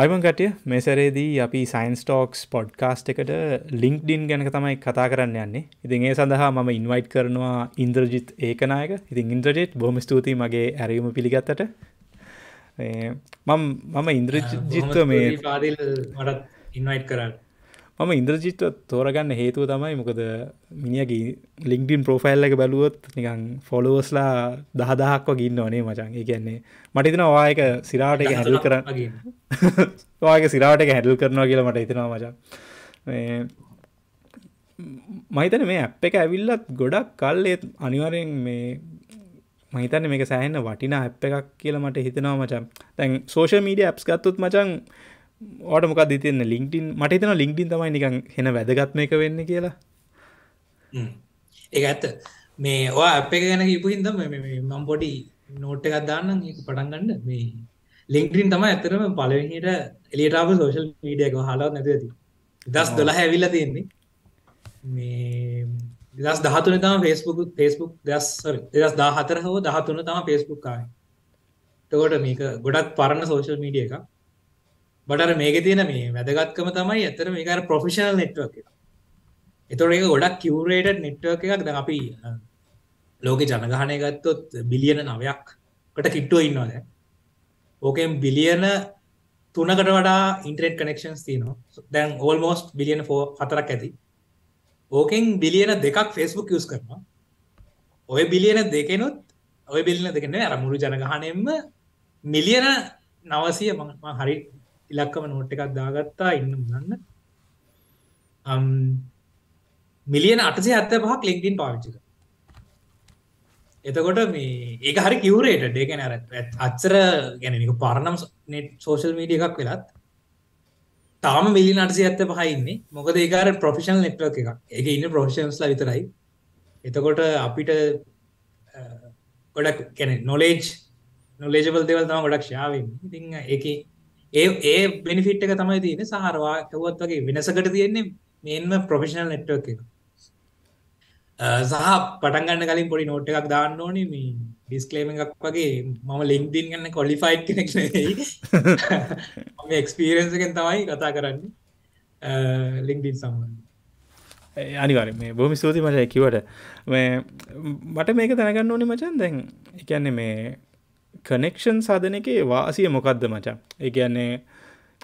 අයිමන් කටිය මේ සැරේදී අපි සයින්ස් ටෝක්ස් පොඩ්කාස්ට් එකට ලිංක්ඩින් ගැනක තමයි කතා කරන්න යන්නේ. ඉතින් ඒ සඳහා මම ඉන්වයිට් කරනවා ඉන්ද්‍රජිත් ඒකනායක. ඉතින් ඉන්ද්‍රජෙට් බොහම ස්තුතියි මගේ ඇරීම පිළිගත්තට. මම මම ඉන්ද්‍රජිත්ව මේ පාදිල් මටත් ඉන්වයිට් කරන්න මම ඉන්ද්‍රජිත්ව තෝරගන්න හේතුව තමයි මොකද මිනිියගේ ලිංක්ඩින් ප්‍රෝෆයිල් එක බැලුවොත් නිකං ෆොලෝස්ලා දහදහක්ව ගින්න ඕනේ මචන් ඒ කියන්නේ මටිතන වායක සිරාට එක හැඩල් කරන්න වාගේ සිරාට එක හැඩල් කරනවා කියලා මට හිතනවා මචන් මහිතන මේ අප් එක ඇවිල්ලත් ගොඩක් කල්ලෙත් අනිවරෙන් මේ මහිතන්න මේක සෑහන්න වටින ඇප් එකක් කියලා මට හිතනවා මචන් තැන් සෝෂ මීඩිය ඇප්ස් ගත්තුත් මචන් ඕට මොකක් දිතියන්න ලිංක්ටින් මට හිතන ලිංක්ටින් තමයි නිකන් හෙන වැදගත්ම එක වෙන්න කියලා. ඒ ඇත්ත. මේ වා අප එක ගැන හිපු හිදම මම් පොඩි නෝට් එකක් දාන්න පටන්ගන්න මේ ලිංක්ටින් තමයි ඇතරම පලවෙනිට එලියටාව සෝශල් මීඩිය එක හලාත් නැති ඇති. දස් දොලා හැවිල්ල තියෙන්නේ. මේ දස් දහතුන තම ෆෙස්බුක් ෆෙස්බුක් දස් දස් දාහතර හෝ දහතුන තම ෆෙස්බුක් කායි තකොට මේක ගොඩක් පරණ සෝශල් මීඩිය එකක් බටර මේක තියෙන මේ වැදගත්කම තමයි ඇතර මේකර ප්‍රොෆිෂනල් නෙට්වක් එක. එතොට එක ගොඩක් කිවරේට නෙට්වක් එකක්. ද අපි ලෝක ජනගහනය ගත්තොත් බිලියන නවයක් කට කිට්ටුව ඉන්නවාද ඕකෙන් බිලියන තුනකට වඩා ඉන්ටරෙට් කනෙක්ෂන්ස් තියනවා. දැන් ඕල්මෝස්ට බිලියන ෆෝ හතරක් ඇති. ඕකෙන් බිලියන දෙකක් ෆෙස්බුක් යස් කරනවා. ඔය බිලියන දෙකෙනුත් ඔය බිලියන දෙකන අර මුළු ජනගහනයෙන්ම මිලියන නවසය මම හරි ඉලක්කම නෝට් එකක් දාගත්තා ඉන්න මුදන්න මිලියන අටසේ ඇත්ත පහක් ලින්කින් පාවිච්චික එතකොට මේ ඒක හරි කිවරේට ඩේකන අර අච්චර ගැනක පරණම් නෙට් සෝශල් මීඩිය එකක් වෙලත් තාම මිලි අටසේ ඇත්ත පහයින්නේ මොකද ඒකාර ප්‍රොෆිෂල් නෙට්වක් එක එක ඉන්න ප්‍රොෆිෂන්ස්ලා විතරයි. එතකොට අපිට ගොඩක් කැන නොලේජ් නොලේජබල් දෙවල් තම ගොඩක් ශාවෙන් ඉතිං එක ඒ ඒ බෙනිෆිට් එක තමයි තියෙන සහරවා කවත් වගේ වෙනසකට තියෙන්නේ මේන්ම ප්‍රොෆෙෂනල් නෙට්වක් එක. සහ පටන්ගන්න කලින් පොඩි නෝට් එකක් දාන්න ඕනේ. මේ ඩිස්කලේම එකක් වගේ මම ලින්ක්දින් ගන්න කොලිෆයිට් කෙනෙක් ම එක්ස්පීරන්ස එකෙන් තමයි කතා කරන්නේ. ලින්ක්ඩින් සම්බන්ධ අනිවර මේ බොහමි ස්තුති මච කිවට මට මේක තැනගන්න ඕනි මචන් දැන් එකන්නේ මේ කනෙක්ෂන් සාධන එක වාසිය මොකක්ද මචා? ඒ කියන්නේ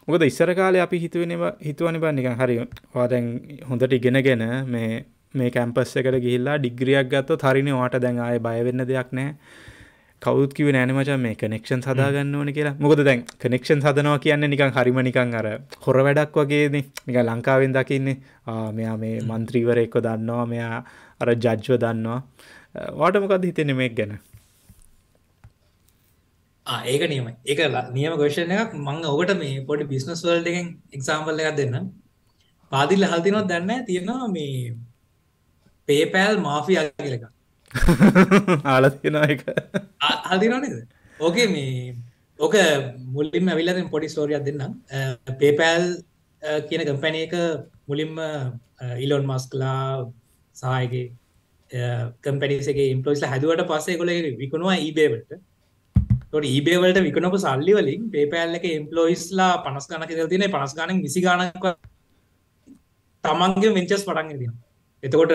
මොකද ඉස්සර කාලේ අපි හිතුවනව හිතුවනි බන්නික හරි වාදැන් හොඳට ඉගෙනගෙන මේ මේ කැම්පස් එකට ගිහිල්ලා ඩිග්‍රියක් ගත්ත හරිනි වාට දැන් ආය බයවෙන්න දෙයක් නෑ කවුත් කිව නෑන මචා මේ කනෙක්ෂන් සදාගන්න ඕන කියලා. මොකද දැන් කනෙක්ෂන් සදනවා කියන්න නිකන් හරිම නිකං අර හොර වැඩක් වගේද නික ලංකාවෙන් දකින්නේ. මෙයා මේ මන්ත්‍රීවර එක්ක දන්නවා. මෙයා අර ජජ්ව දන්නවා. වාට මොකද හිතෙන මේක් ගැන ඒක නියම ඒක නියම ගොෂණ එකක්. මං ඔකට මේ පොඩි බිස්නස් වල්ඩ එකෙන් එක්සාම්පල් එකක් දෙන්න. පාදිල්ල හල්තිනොත් දන්න තියෙනවා මේ පේපෑල් මාෆිය කියලක ආලතින එක හල්තිනනද ඕකේ මේ ඕක මුලින්ම විල්ලෙන් පොඩි ස්ටෝරියක් දෙන්න පේපෑල් කියන කම්පැනය එක මුලින්ම ඉලොන් මස්කලා සහයගේ කම්පැනිසගේ ඉම්පලෝස්ල හැදුවට පස්සේ කොල විකුණවා ඊබේවට තොට ඊබේවලට විකනපු සල්ලි වලින් පේපෑල් එක එම්පලෝයිස්ලා පනස් ගනක තින පනස් ගන විසි ගනක තමන්ගේ වෙන්චස් පටන් තින එතකොට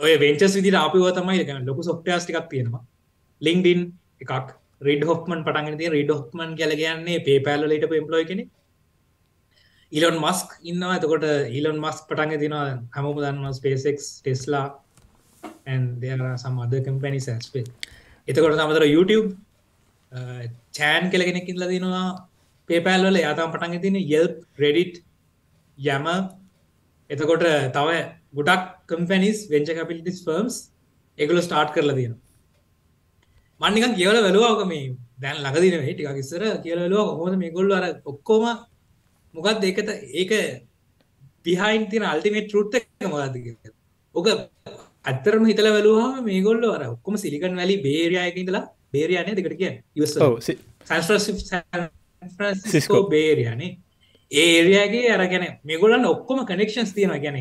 ඔය වෙන්චස් විදි අපිව තමයි එක ලොකු සොෆ්ටස් ටිකක් තියෙනවා. ලිංක්ඩින් එකක් රෙඩ හොක්මන් පටන් ති රෙඩ හොක්මන් කියල කියන්නේ පේපෑල්ලට එම්පලෝයි කෙනෙ ඉලොන් මස්ක් ඉන්න එතකොට ඉලොන් මස්ක් පටන්ග තිනවා හමම දන්නවා SpaceX Tesla and there are some other companies as well. එතකොට තමතර YouTube චෑන් කෙල කෙනෙක් ඉල්ල දෙනවා පේපෑල් වල. යාතම පටන් තින යල් රෙඩිට් යම එතකොට තව ගොඩක් කම්පැනිස් වෙන්ච කපිලිටිස් ෆර්ම්ස් එකගල ස්ටාර්ට් කරලා තියෙන මන්නිකන් කියවල වැලවාක මේ දැන් ලඟදින ටික ඉස්සර කියලලවා හොද මේ ගොල්ල අර ඔක්කෝම මොකක්ද ඒකත ඒක පිහයින් තින අල්ටිමේට රුට් මොකක්ද ඕක ඇත්තරම හිතල වැලවා මේ ගොල්ල අර ඔක්කොම සිලිකන් වැලි. බේරයායක ඉඳලා බේරයානය දෙකට කිය සිස්කෝ බේරයානේ ඒරයාගේ අරගැන මෙගොලන් ඔක්කොම කනෙක්ෂන්ස් තියෙන ගැන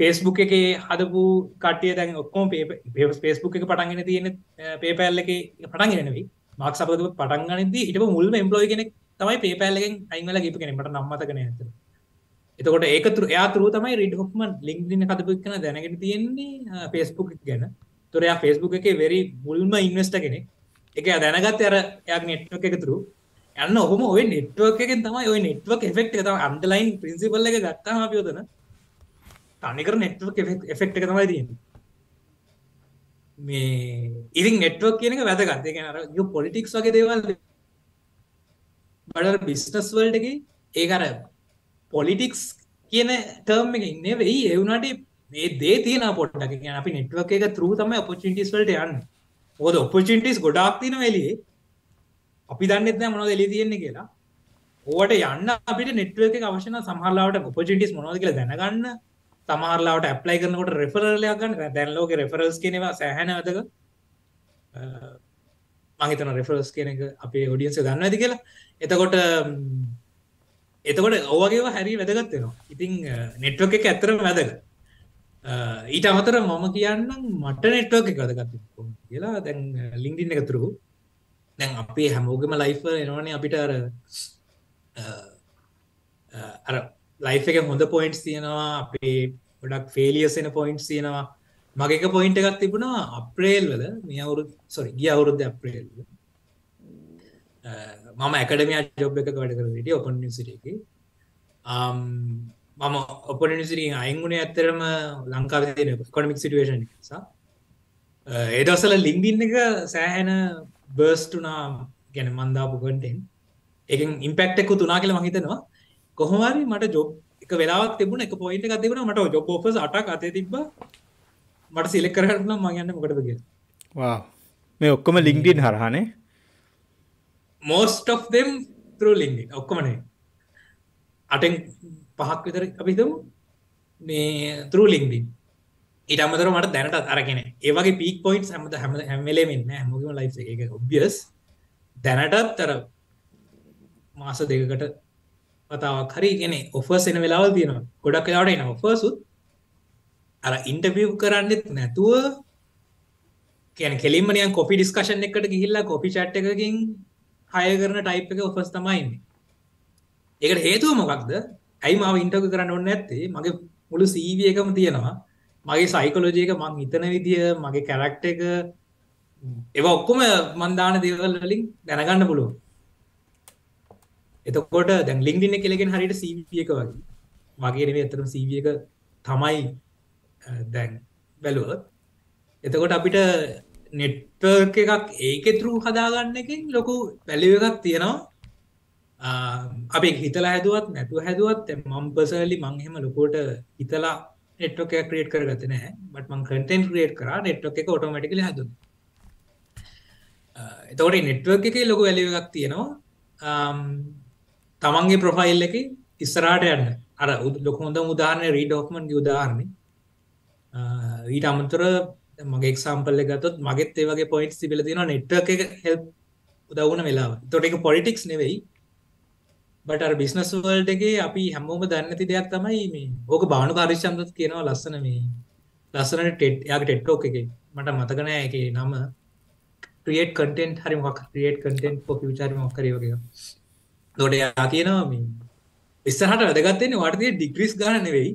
පේස්බුක් එක හදපු කටිය දැන් ඔක්කොම පේස් පේස්බුක් එක පටන්ගෙන තියෙන පේපැල්ල එක පටන්ගෙනවී මක් සපතු පටන්ගනද හිට මුල්ම එම්පලෝයි කෙනෙක් තමයි පේපෑල්ලෙන් අයිංවල ගිප කෙනෙ මට නම්මතකන ඇත එතකොට ඒකතුර යාතුරු තමයි රිඩ් හොක්මන් ලිින්දින කතපු කන දැනගෙන තියෙන්නේ පේස්බුක් ගැන. තුරයා ෆෙස්බුක් එක වෙරි මුල්ම ඉන්වස්ට කෙනෙ එක දැනගත් අර යක් නෙට්වක් එක තුරු. යන්න ඔහොම ඔය නෙට්වක් එකෙන් තමයි ඔය නෙට්වක් එෆෙක්් එක තම අන්ඩලයින් පින්සිපල්ල එක ගත්තාම අපියෝදන තනිකර නෙට්වක් එෆෙක්් එක තමයි තියෙන මේ ඉරින් නෙට්වක් කියන එක වැදගත්. එක අර යු පොලිටික්ස් වගේ දේවල් බඩ බිස්නස් වල්ඩ එක ඒකර පොලිටික්ස් කියන ටර්ම් එක ඉන්න වෙයි එවුනට මේ දේ තියෙන පොට්ටක අපි නෙට්වක් එක තරු තම ඔපචිටිස් වලට යන්න ඕද ඔපචිටිස් ගොඩක් තින වෙලියේ අපි දන්නෙත් නෑ මොනවද එළිය තියෙන්නේ කියලා. ඕවට යන්න අපිට නෙට්වර්ක් එක අවශ්‍ය නම් සමහරලාවට ඔපචුනිටිස් මොනවද කියලා දැනගන්න සමහරලාවට ඇප්ලයි කරනකොට රෙෆරල් එකක් ගන්න. දැන් ලෝකේ රෙෆරල්ස් කියන ඒවා සෑහෙන වැදගත්. මම හිතනවා රෙෆරල්ස් කියන එක අපේ ඔඩියන්ස් එක දන්නවද කියලා. එතකොට එතකොට ඔවගේව හැරි වැදගත් වෙනවා. ඉතින් නෙට්වර්ක් එක ඇත්තටම වැදගත්. ඊට අමතර මම කියන්නම් මට නෙට්වර්ක් එක වැදගත් කියලා. දැන් ලින්ක්ඩින් එක තුරු දැන් අපේ හැමෝගම ලයිෆ එනවන අපිට අර අර ලයිෆ එක හොඳ පොයින්ට්ස් තියෙනවා. අපේ ගොඩක් ෆේලියසෙන පොයින්ට්ස් තියෙනවා. මගේක පොයින්ට එකක් තිබුණා අප්‍රේල් වල. මේ අවුරු සොරි ගිය අවුරුද්ධ අප්‍රේල් මම ඇකඩමිය ජොබ් එක වැඩ කර ට ඔපන් සිටක මම ඔපනිසිරි අයිංගුණේ ඇත්තරම ලංකාව කොමික් සිටුවේෂන් නිසා. ඒදසල ලින්ඩින් එක සෑහැන බර්ස්ටුනා ගැන මන්දාපු කටෙන් එක ඉම්පෙක්ටෙක්කු තුනා කියල මහිතනවා කොහොමරි මට ජොබ් එක වෙලාක් තිබුණ එක පොයින්ට එක තිබුණ මට ජොබ් ෝෆස් අටක් අතේ තිබ මට සිලෙක් කරන්න මගන්න මොකටද කිය වා මේ ඔක්කොම LinkedIn හරහනේ. Most of them through LinkedIn ඔක්කොමනේ අටෙන් පහක් විතර අපිතම මේ through ලින්ක්ඩින් ඊට අමතර මට දැනට අරගෙන. ඒවගේ පීක් පොයින්් හැමත හැම හැමලේ මෙන්න හැමගම ලයි් එක. ඔබියස් දැනටත් තර මාස දෙකකට පතාවක් හරි ගෙන ඔෆර්ස් එන වෙලාවල් තියෙනවා. ගොඩක් ලාට එන ඔෆර්සුත් අර ඉන්ටවිව් කරන්නෙත් නැතුව කියන කෙලින්මනියන් කොපි ඩිස්කශන් එකට ගිහිල්ලා කොපි චට් එකකින් හය කරන ටයිප් එක ඔෆස් තමයින්නේ ඒකට හේතුව මොකක්ද? ඇයි මාව ඉන්ටක කරන්න ඔන්න ඇත්තේ මගේ මුළු සීවිය එකම තියෙනවා. මගේ සයිකොලෝජයක මං හිතන විදිය මගේ කැරක්ට එක ඒව ඔක්කොම මන්දාන දේවල් වලින් දැනගන්න පුළුව එතකොට දැන් ලිින්ඩින කෙලෙගෙන් හරිට සීවියක වගේ. මගේ නෙවේ ඇතරම් සීවියක තමයි දැන් බැලුවත්. එතකොට අපිට නෙට්වර්ක එකක් ඒක තුරු හදාගන්න එකින් ලොකු වැලිව එකක් තියෙනවා. අපේ හිතලා හැදුවත් නැතුව හැදුවත් මම් පසලි මංහෙම ලොකෝට හිතලා නෙට්ක ක්‍රේට් කරගත නෑ බට මං කටෙන් ක්‍රේට් කර නෙට්ක එක ඔටෝමටිකල හද එතවට නෙට්වර්ක් එක ලොකු වැලිව එකක් තියෙනවා. තමන්ගේ ප්‍රොෆයිල් එක ඉස්සරාට යන්න. අර ලොක හොඳ උදාහරණය රීඩ ෝක්මන් උදාහරණය ඊට අමතර මගේ එක්සාම්පල්ල ගතොත් මගෙත් ඒවගේ පොයින්ට් සිබිල තින නෙට්ව එක හෙල් උදවුණ වෙලා තොට එක පොලිටික්ස් නෙවෙයි. බට බිස්නස් වල්ටගේ අපි හැමෝම දන්නති දෙයක් තමයි මේ. ඕක බානු පරිශ්චන්දත් කියනවා ලස්සන මේ ලස්සනට ටෙට් යාක ටෙට්ටෝක එක. මට මතකනෑ එක නම. ක්‍රියට් කටෙන්ට් හරි මොක් ක්‍රියට් කටෙන්ට් පො විචාර මොක්කර වගේ දොට යා කියනවා මේ. ඉස්සහට වැදගත්තන්නේ වාටතිය ඩිග්‍රිස් ගාන නෙවෙයි.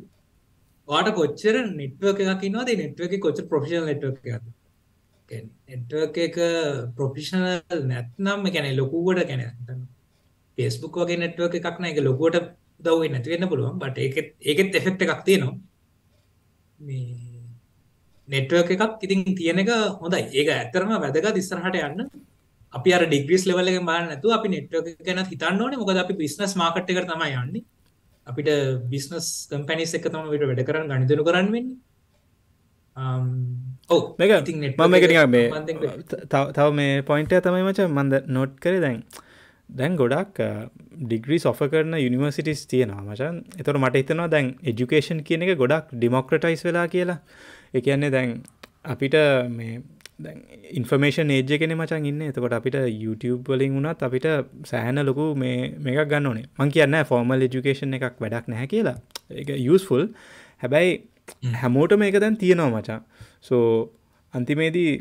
වාට කොච්චර නෙට්වක එකක් නවාද නෙට්ව එක කොච්ච ප්‍රෆිෂල් නෙට්වක් එක නෙට්වක එක ප්‍රොෆිෂනල් නැත්නම් කැනෙ ලොකුවට කැන ෆෙස්බුක් වගේ නෙට්වර්ක එකක්න එක ලොකුවට දව නැතිවෙන්න පුළුවන්. බට ඒත් ඒකෙත් එෆෙක්ට එකක් තියෙනවා. මේ නෙට්වර්ක එකක් ඉතින් තියෙන එක හොඳයි. ඒක ඇත්තරම වැදගත් ඉස්සරහට යන්න. අපි අර ඩිග්‍රිස් ලෙවල් එක බලන්න නැතුව අපි නෙට්වර්ක් එක ගැන හිතන්න ඕනේ. මොකද අපි බිස්නස් මාකට් එකට තමයි යන්නේ. අපිට බිස්නස් කම්පැනිස් එක තමයි අපිට වැඩ කරන්න ගණිතනු කරන්න වෙන්නේ. ඔව් මේක මම එක මේ තව මේ පොයින්ටය තමයි මච මන්ද නෝට් කරේ. දැන් දැන් ගොඩක් ඩිග්‍රී සොෆ කරන යනිවර්සිටිස් තියෙනවා මචන් එතොට මට හිතනවා දැන් එජුකේෂන් කියන එක ගොඩක් ඩිමොක්‍රටයිස් වෙලා කියලා. එකන්නේ දැන් අපිට මේ ඉන්ෆර්මේෂන් ඒජ කෙන මචන් ඉන්න. එතකොට අපිට YouTube වලින් වුණත් අපිට සෑහන ලොකු මේ මේක් ගන්න ඕනේ. මං කියන්න ෆෝර්මල් එජුකේෂන් එකක් වැඩක් නැහැ කියලා. එක යස්ෆුල් හැබැයි හැමෝට මේක දැන් තියෙනවා මචා සෝ අන්තිමේදී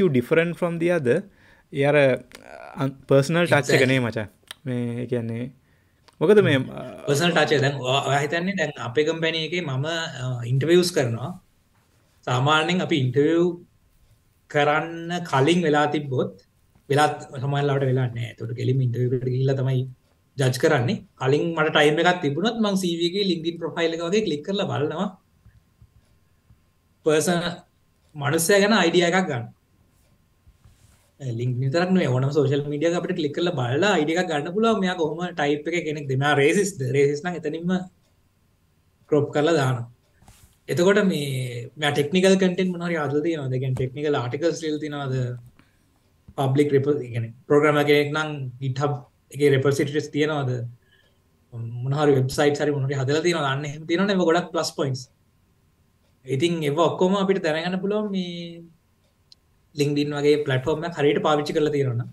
you different from the other? එයාර පර්සනල් ටච් එකනේ මචා මේ කියන්නේ මොකද මේ පර්සනල් ටච් දැන් හිතන්නේ දැන් අපේ කම්පැනි එකේ මම ඉන්ටර්වියුස් කරනවා. සාමාන්‍යයෙන් අපි ඉන්ටර්වියු කරන්න කලින් වෙලා තිබ්බොත් වෙලාත් සමහරලාට වෙලා නැහැ. ඒකට කෙලිම ඉන්ටර්වියු එකට ගිහිල්ලා තමයි ජජ් කරන්නේ. කලින් මට ටයිම් එකක් තිබුණොත් මම CV එකේ LinkedIn ප්‍රොෆයිල් එක වගේ ක්ලික් කරලා බලනවා. පර්සන මනුස්සයා ගැන අයිඩියා එකක් ගන්න. ලින්ක් විතරක් නෙවෙයි ඕනම සෝෂල් මීඩියා අපිට ක්ලික් කරලා බලලා අයිඩියා එකක් ගන්න පුළුවන්. මෙයා කොහොම ටයිප් එකේ කෙනෙක්ද? මෙයා රේසිස්ද? රේසිස් නම් එතනින්ම ක්‍රොප් කරලා දානවා. එතකොට මේ ටෙක්නිකල් කටෙන් මොනහරි අදල තියෙනවද? ගැන් ටෙක්නිකල් ආටිකල් ල් තිනවද පබ්ලික් රෙප ගැන ප්‍රෝග්‍රම කෙනෙක් නම් ගිටහබ් එක රෙපසිටස් තියෙනවද? මොනහරි වෙබ්සයිට සරි මොනට හදල තින න්න තියන ගොඩක් පලස් පොයින්ස් ඉතින් එව ඔක්කොම අපිට දැනගන්න පුළුවන් මේ ලිින්ඩින් වගේ පලටෆෝර්ම හරිට පාවිච්චි කල තියෙනවන්න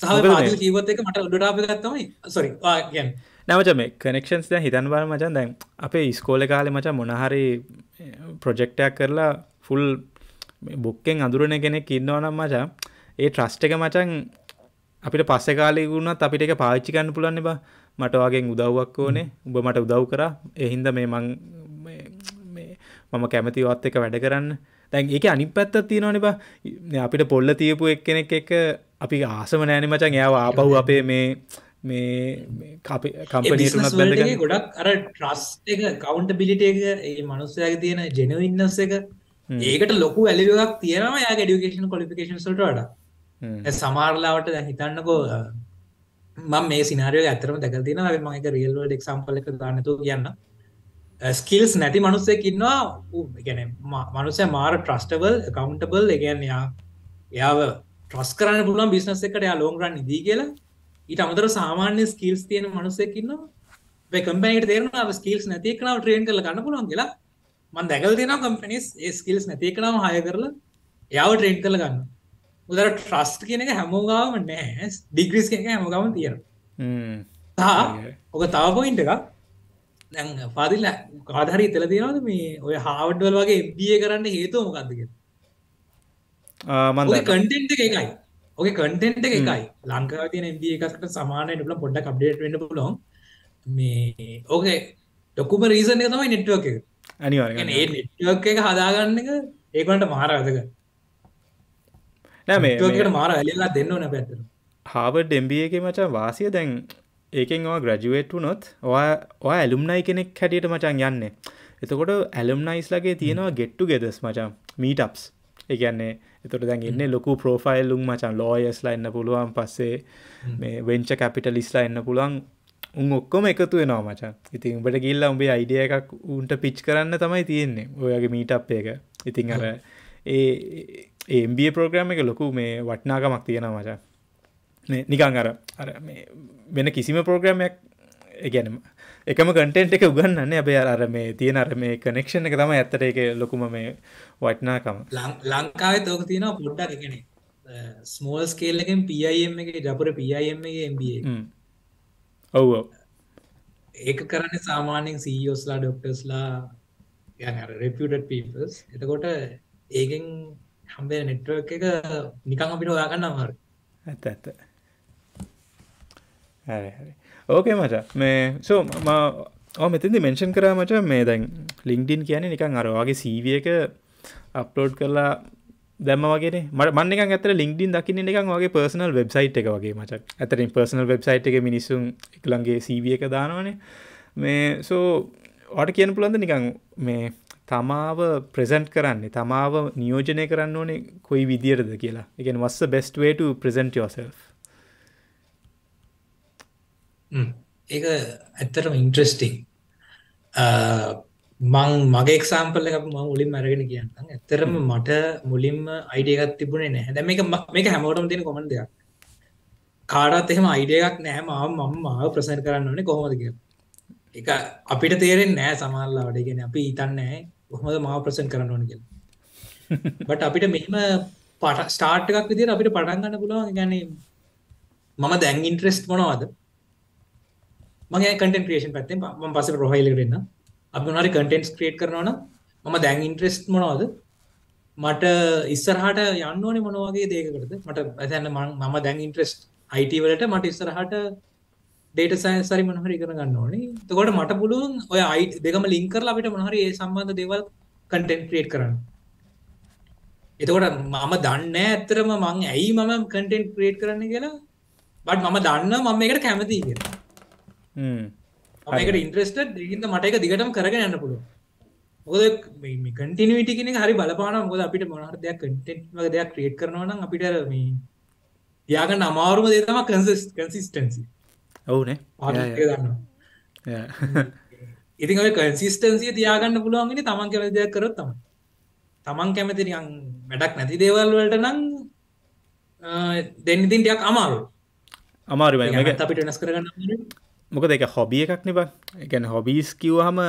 සහ ජීවත් එක මට උඩටාප ගත්තමයි සොරි ගැන් නැවච මේ කනෙක්ෂන්ස් ද හිතන් බල මචන්. දැන් අපේ ස්කෝල කාලෙ මච මොනහරි ප්‍රොජෙක්ටයක් කරලා ෆුල් බුක්කෙන් අඳුරන කෙනෙක් ඉන්නවනම් මචා ඒ ට්‍රස්ට එක මචන් අපිට පස්සෙ කාලෙ වුණත් අපිට එක පාච්චිකන්න පුලන්න බා. මට වගේ උදව්වක් ඕනේ. උඹ මට උදව් කර. එහින්ද මේ මං මම කැමතිවත් එක වැඩ කරන්න. දැන් ඒක අනි පැත්තත් තියෙනවන බා. අපිට පොල්ල තියපු එක් කෙනෙක් එක අපි ආසම නෑන මචන් එයාව ආපහු අපේ මේ මේ කම්පනීටනත් බැඳ ගොඩක් අර ට්‍රස් එක කවන්ට බිලිට එක ඒ මනුස්සයක තියෙන ජෙනවින්නස් එක ඒකට ලොකු ඇලිවක් තියෙනවා යා ඩිකේෂන් කොලිෆිකේන් සල්ට වඩ. සමාරලාවට දැ හිතන්නකෝ මම මේ සිනාරිය ඇතරම දැකල් තින මක රියල්වඩ එක්සම්පල එක දාන්නතු කියන්න. ස්කිල්ස් නැති මනුස්සෙක් ඉන්නවා. ගැන මනුසය මාර ට්‍රස්ටබල් කවන්ටබල් එකගන්යා එයාව ට්‍රස් කරන්න පුලන් බිස්නස් එකට යා ලෝන් රන්න දී කියලා ඊට අමතර සාමාන්‍ය ස්කිල්ස් තියෙන මනුස්සයකින්න කම්පනට තේරන ස්කිල්ස් නැතිකනාව ට්‍රේන් කල ගන්න පුළුවන් කියලා. මන් දැකල් තියෙන කම්පනිස් ඒ ස්කිල්ස් නැතිකනාව හය කරලා යාව ට්‍රේන් කළ ගන්න උදර ට්‍රස්ට කියන එක හැමෝගාව නෑ ඩිග්‍රිස් එක හැමගම තියෙන ඔක තව පොයින්ට එකක්. දැන් පාදිල්ල කාදහරි තෙල තියෙනවද මේ ඔය හාවඩ්වල් වගේ එබිය කරන්න හේතුව මොකක්දක කටෙන්ට එකයි ඕක කටෙන්ට් එක එකයි. ලංකාව තියන එබ එකකට සමානය ටල පොඩ්ඩ කප්ඩේට වන්න පුලොන් මේ ඕකේ ඩොකුම රීසන් තමයි නෙට්ුවක් ඒ නෙට්ුවක් එක හදාගන්න එක ඒකට මාර අදක නෑ මාර ඇලිලා දෙන්න ඕන පැත්තර හාවඩ් එම්බිය එක මචා වාසිය දැන් ඒකෙන් ඔවා ග්‍රජුවේට් වුනොත් ඔයා ඔයා ඇලුම්නයි කෙනෙක් හැටියට මචන් යන්න. එතකොට ඇලුම්නයිස්ලගේ තියෙනවා ගෙට්ටු ගෙදස් මචා මීටප්ස් එකන්නේ එතොට දැන් එන්න ලොකු ප්‍රෝෆයිල්ලුම් මචන් ලෝයස්ලා එන්න පුළුවන්. පස්සේ මේ වෙංච කැපිටලිස්ලා එන්න පුළුවන්. උන් ඔක්කොම එකතු වෙනවා මචන්. ඉතින් උඹට ගිල්ල උඹේ අයිඩිය එකක් උන්ට පිච් කරන්න තමයි තියෙන්නේ. ඔයගේ මීට අප් එක. ඉතින් අර ඒ ඒම්බිය ප්‍රෝග්‍රම් එක ලොකු මේ වටනාකමක් තියෙන මචන්. නිකං අර අර වෙන කිසිම ප්‍රෝග්‍රමයක් ගැනම එකම කටෙන්ට් එක උගන්නන්න අපේ අර මේ තියෙන අර මේ කනෙක්ෂන් එක තම ඇත්තට එක ලොකුම මේ වටනාකම. ලංකාවේ තෝක තියෙන පොඩ්ඩක් එකන ස්මෝල් ස්කේල් එකෙන් පම් එක ජපුර පම් MBA ඔව් ඒක කරන්න සාමාන්‍යෙන් සීෝස්ලා ඩොක්ටස්ලා රෙපියටඩ් පීපස් එතකොට ඒකෙන් හම්බේ නෙට්ව එක නිකං අපිට යාගන්න අමාර ඇත්ත ඇත්ත. හරි ඕකේ මච මේ සෝ ඕ මෙතිදි මෙන්ෂන් කරා මච මේ දැන් ලිංක්ඩින් කියන නිකං අරවාගේ සීවිය එක අප්ලෝඩ් කරලා දැම වගේ මට මන්න ඇත ලින්ක්ඩින් දකින්න එකක් වගේ පර්සනල් වෙබ්සයිට් එක වගේ මචක්. ඇතරින් පර්සනල් වෙබ්සයිට් එක මිනිස්සුන් එකළන්ගේ සීවිය එක දානවනේ. මේ සෝ ඔට කියන පුළන්ද නිකං මේ තමාව ප්‍රසන්ට් කරන්නේ තමාව නියෝජනය කරන්න ඕනේ කොයි විදිරද කියලා? එකෙන් වස්ස බෙස්ට්වේට ප්‍රසන්ට් යෝසල් ඒක ඇත්තටම ඉන්ට්‍රස්ටිං මං මගේ එක්සාම්පල් එක ම මුලින් අරගෙන කියන්න ඇත්තරම මට මුලින්ම අයිඩියගත් තිබුණේ නැහැ. දැ මේක මේක හැමෝටම තියෙන කොමන් දෙයක්. කාඩත් එහෙම අයිඩියක් නෑ මම මාව ප්‍රසන් කරන්න ඕනේ කොහොමද කිය එක අපිට තේරෙන් නෑ සමල්ලාවට ගෙන අපි ඉතන්නෑ කොහොමද මාව ප්‍රසන් කරන්න ඕන කියල. බට අපිට මෙහම පට ස්ටාර්ට් එකක් විදිර අපිට පටන්ගන්න පුළුවන්. ගැන මම දැන් ඉන්ට්‍රෙස්ට් මොනවාද? මගේ කටන් ක්‍රේෂන් පැත්තේ ම පස රොහයිලරන්න අප නරි කටන්ස් ක්‍රේට් කරනවන මම දැන් ඉන්ට්‍රෙස්ට් මොනවාද? මට ඉස්සරහට යන්න ඕනේ මොනවගේ දේකකටද? මට ඇතන්න මම දැන් ඉන්ට්‍රෙස්ට් අයිට වලට මට ඉස්සරහට ඩේට සයින් සරි මොනහරි ඉගෙන ගන්න ඕනේ. තකොට මට පුළුවන් ඔය අයි දෙකම ලින්කර් අපිට මොනහරි ඒ සම්බන්ධ දේවල් කටෙන්ට් ක්‍රියේට් කරන්න. එතකොට මම දන්න ඇත්තරම මං ඇයි මම කටෙන්ට් ක්‍රියේට් කරන්න කියලා? බට මම දන්න මම එකට කැමති කියලා. මේකට ඉන්ට්‍රස්ට ඉන්න මට එක දිගටම කරගෙන යන්න පුළුව මොද කටිනිවිටි කෙන හරි බලපාන මොද අපිට මොනහර දෙයක් කටෙන්ට් වගේ දෙයක් ක්‍රියේට් කරනවනම් අපිට මේ යාගන්න අමාරුම දේතම කන්සිස් කන්සිස්ටන්සි ඔවුනේ. දන්න. ඉතින් කන්සිස්ටන්සිය තියාගන්න පුළුවන්ගෙන තමන් කැමති දෙයක් කරොත් තම තමන් කැමති නිකන් වැඩක් නැති දේවල් වලට නම් දෙන්න ඉතින් ටියක් අමාරු අමාරු අපිට වෙනස් කරගන්න මොකද එක හොබිය එකක් නිබ එකැන හොබීස් කිව්හම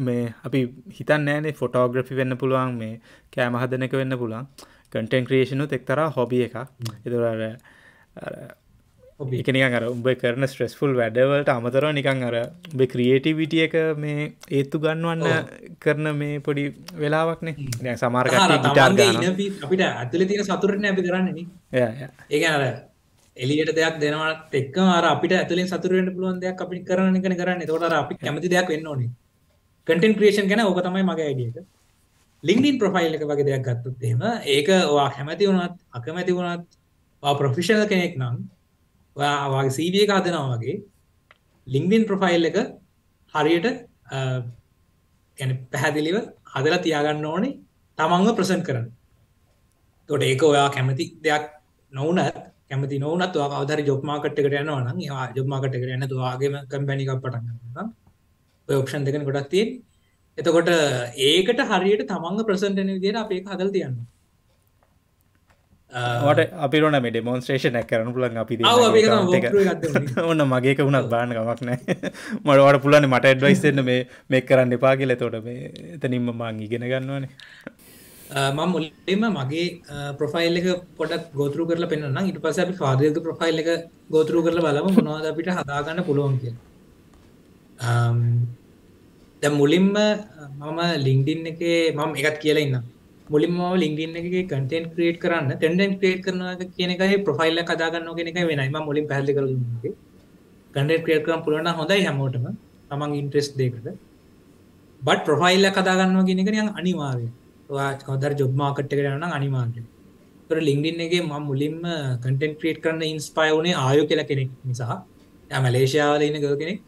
මේ අපි හිතන් නෑනේ ෆොටෝග්‍රෆි වෙන්න පුළුවන් මේ කෑම හදනක වෙන්න පුළන් කටෙන් ක්‍රේෂනුත් එක්තර හොබිය එක එතුරට එක නිකන් අර උඹ කරන ස්ට්‍රෙස්ෆුල් වැඩවලට අමතරව නිකං අර උඹ ක්‍රියේටිවිටිය එක මේ ඒත්තු ගන්නවන්න කරන මේ පොඩි වෙලාවක්නේ දැ සමාර්ක අපිට ඇතුල තියෙන සතුරන ඇපි කරන්නේ ඒ අර එලියට දෙයක් දෙනවත් එක් අර අපිට ඇතුලින් සතුරෙන්ට පුළුවන් දෙයක් අපි කරන කන කරන්න. තොට අපි කැමති දෙයක් වෙන්න ඕනේ. කටන් ක්‍රේෂන් ගැන ඕක තමයි මගේ අයිඩියක ලිින්ඩින් ප්‍රොෆයිල් එක වගේ දෙයක් ගත්තුත් එහෙම ඒක වා හැමති වුණත් අකමැති වුණත් ප්‍රොෆිෂනල් කෙනෙක් නම් ඔයාගේ සීවිය එක හදනවා වගේ ලිංගින් ප්‍රොෆයිල් එක හරියට ගැන පැහැදිලිව හදලා තියාගන්න ඕනේ. තමන්ව ප්‍රසන්් කරන්න. තොට ඒක ඔයා කැමති දෙයක් නොවනත් කැමති නොවනත් අවදර ජොබ්මාකට් එකට යනවා නම් ජොබ්මාකට් එකට යන්න තුවාගේම කම්පැනිකක් පටන්න ඔප්ෂන් දෙකන ගොඩක් තියෙන් එතකොට ඒකට හරියට තමන්ග ප්‍රසන්ටන විදියට අපේ හදල් තියන්න ට අපිරන මේ ඩෙමොන්ස්ට්‍රේෂන කරන පුලන් අපි ඔන්න මගේක වුණත් බාන ගමක් නෑ මටවට පුලන මට එඩ්වයිස්න්න මේ මේ කරන්න එපා කියල. තොට මේ එතනින්ම මං ඉගෙන ගන්නවනේ මම මුලින්ම මගේ ප්‍රොෆයිල් එක පොඩක් ගෝතරු කරලා පෙන්න්න ඉට පස අපි පාදයක ප්‍රොෆයිල් එක ගෝතරු කරලා බලම. මොනවාද අපිට හදාගන්න පුළුවන් කිය දැ මුලින්ම මම ලිංඩින් එක මම එකත් කියලා ඉන්නම්. මුලින්ම ලින්ගින් එක කටෙන් ක්‍රේට් කරන්න ටෙන්ඩෙන් ක්‍රේට් කරන කියනකයි ප්‍රොෆයිල්ල කදාගන්න කෙනෙක වෙනයිම මුලින් පැහලි කර කඩ ක්‍රේට් කරම් පුලන හොඳයි හැමෝටම. තමන් ඉන්ට්‍රෙස් දෙකට බට ප්‍රොෆයිල්ල කදාගන්න ගෙනකරයන් අනිවාරය හොදර ජොබ්මාකට්ට කරන්න අනිවාර්ය තර ලිංගින් එක ම මුලින්ම කටෙන් ක්‍රේට් කරන්න ඉන්ස්පයි වනේ ආයෝ කියල කෙනෙක් නිසා. ය මලේෂයාවල ඉන්න ගව කෙනෙක්.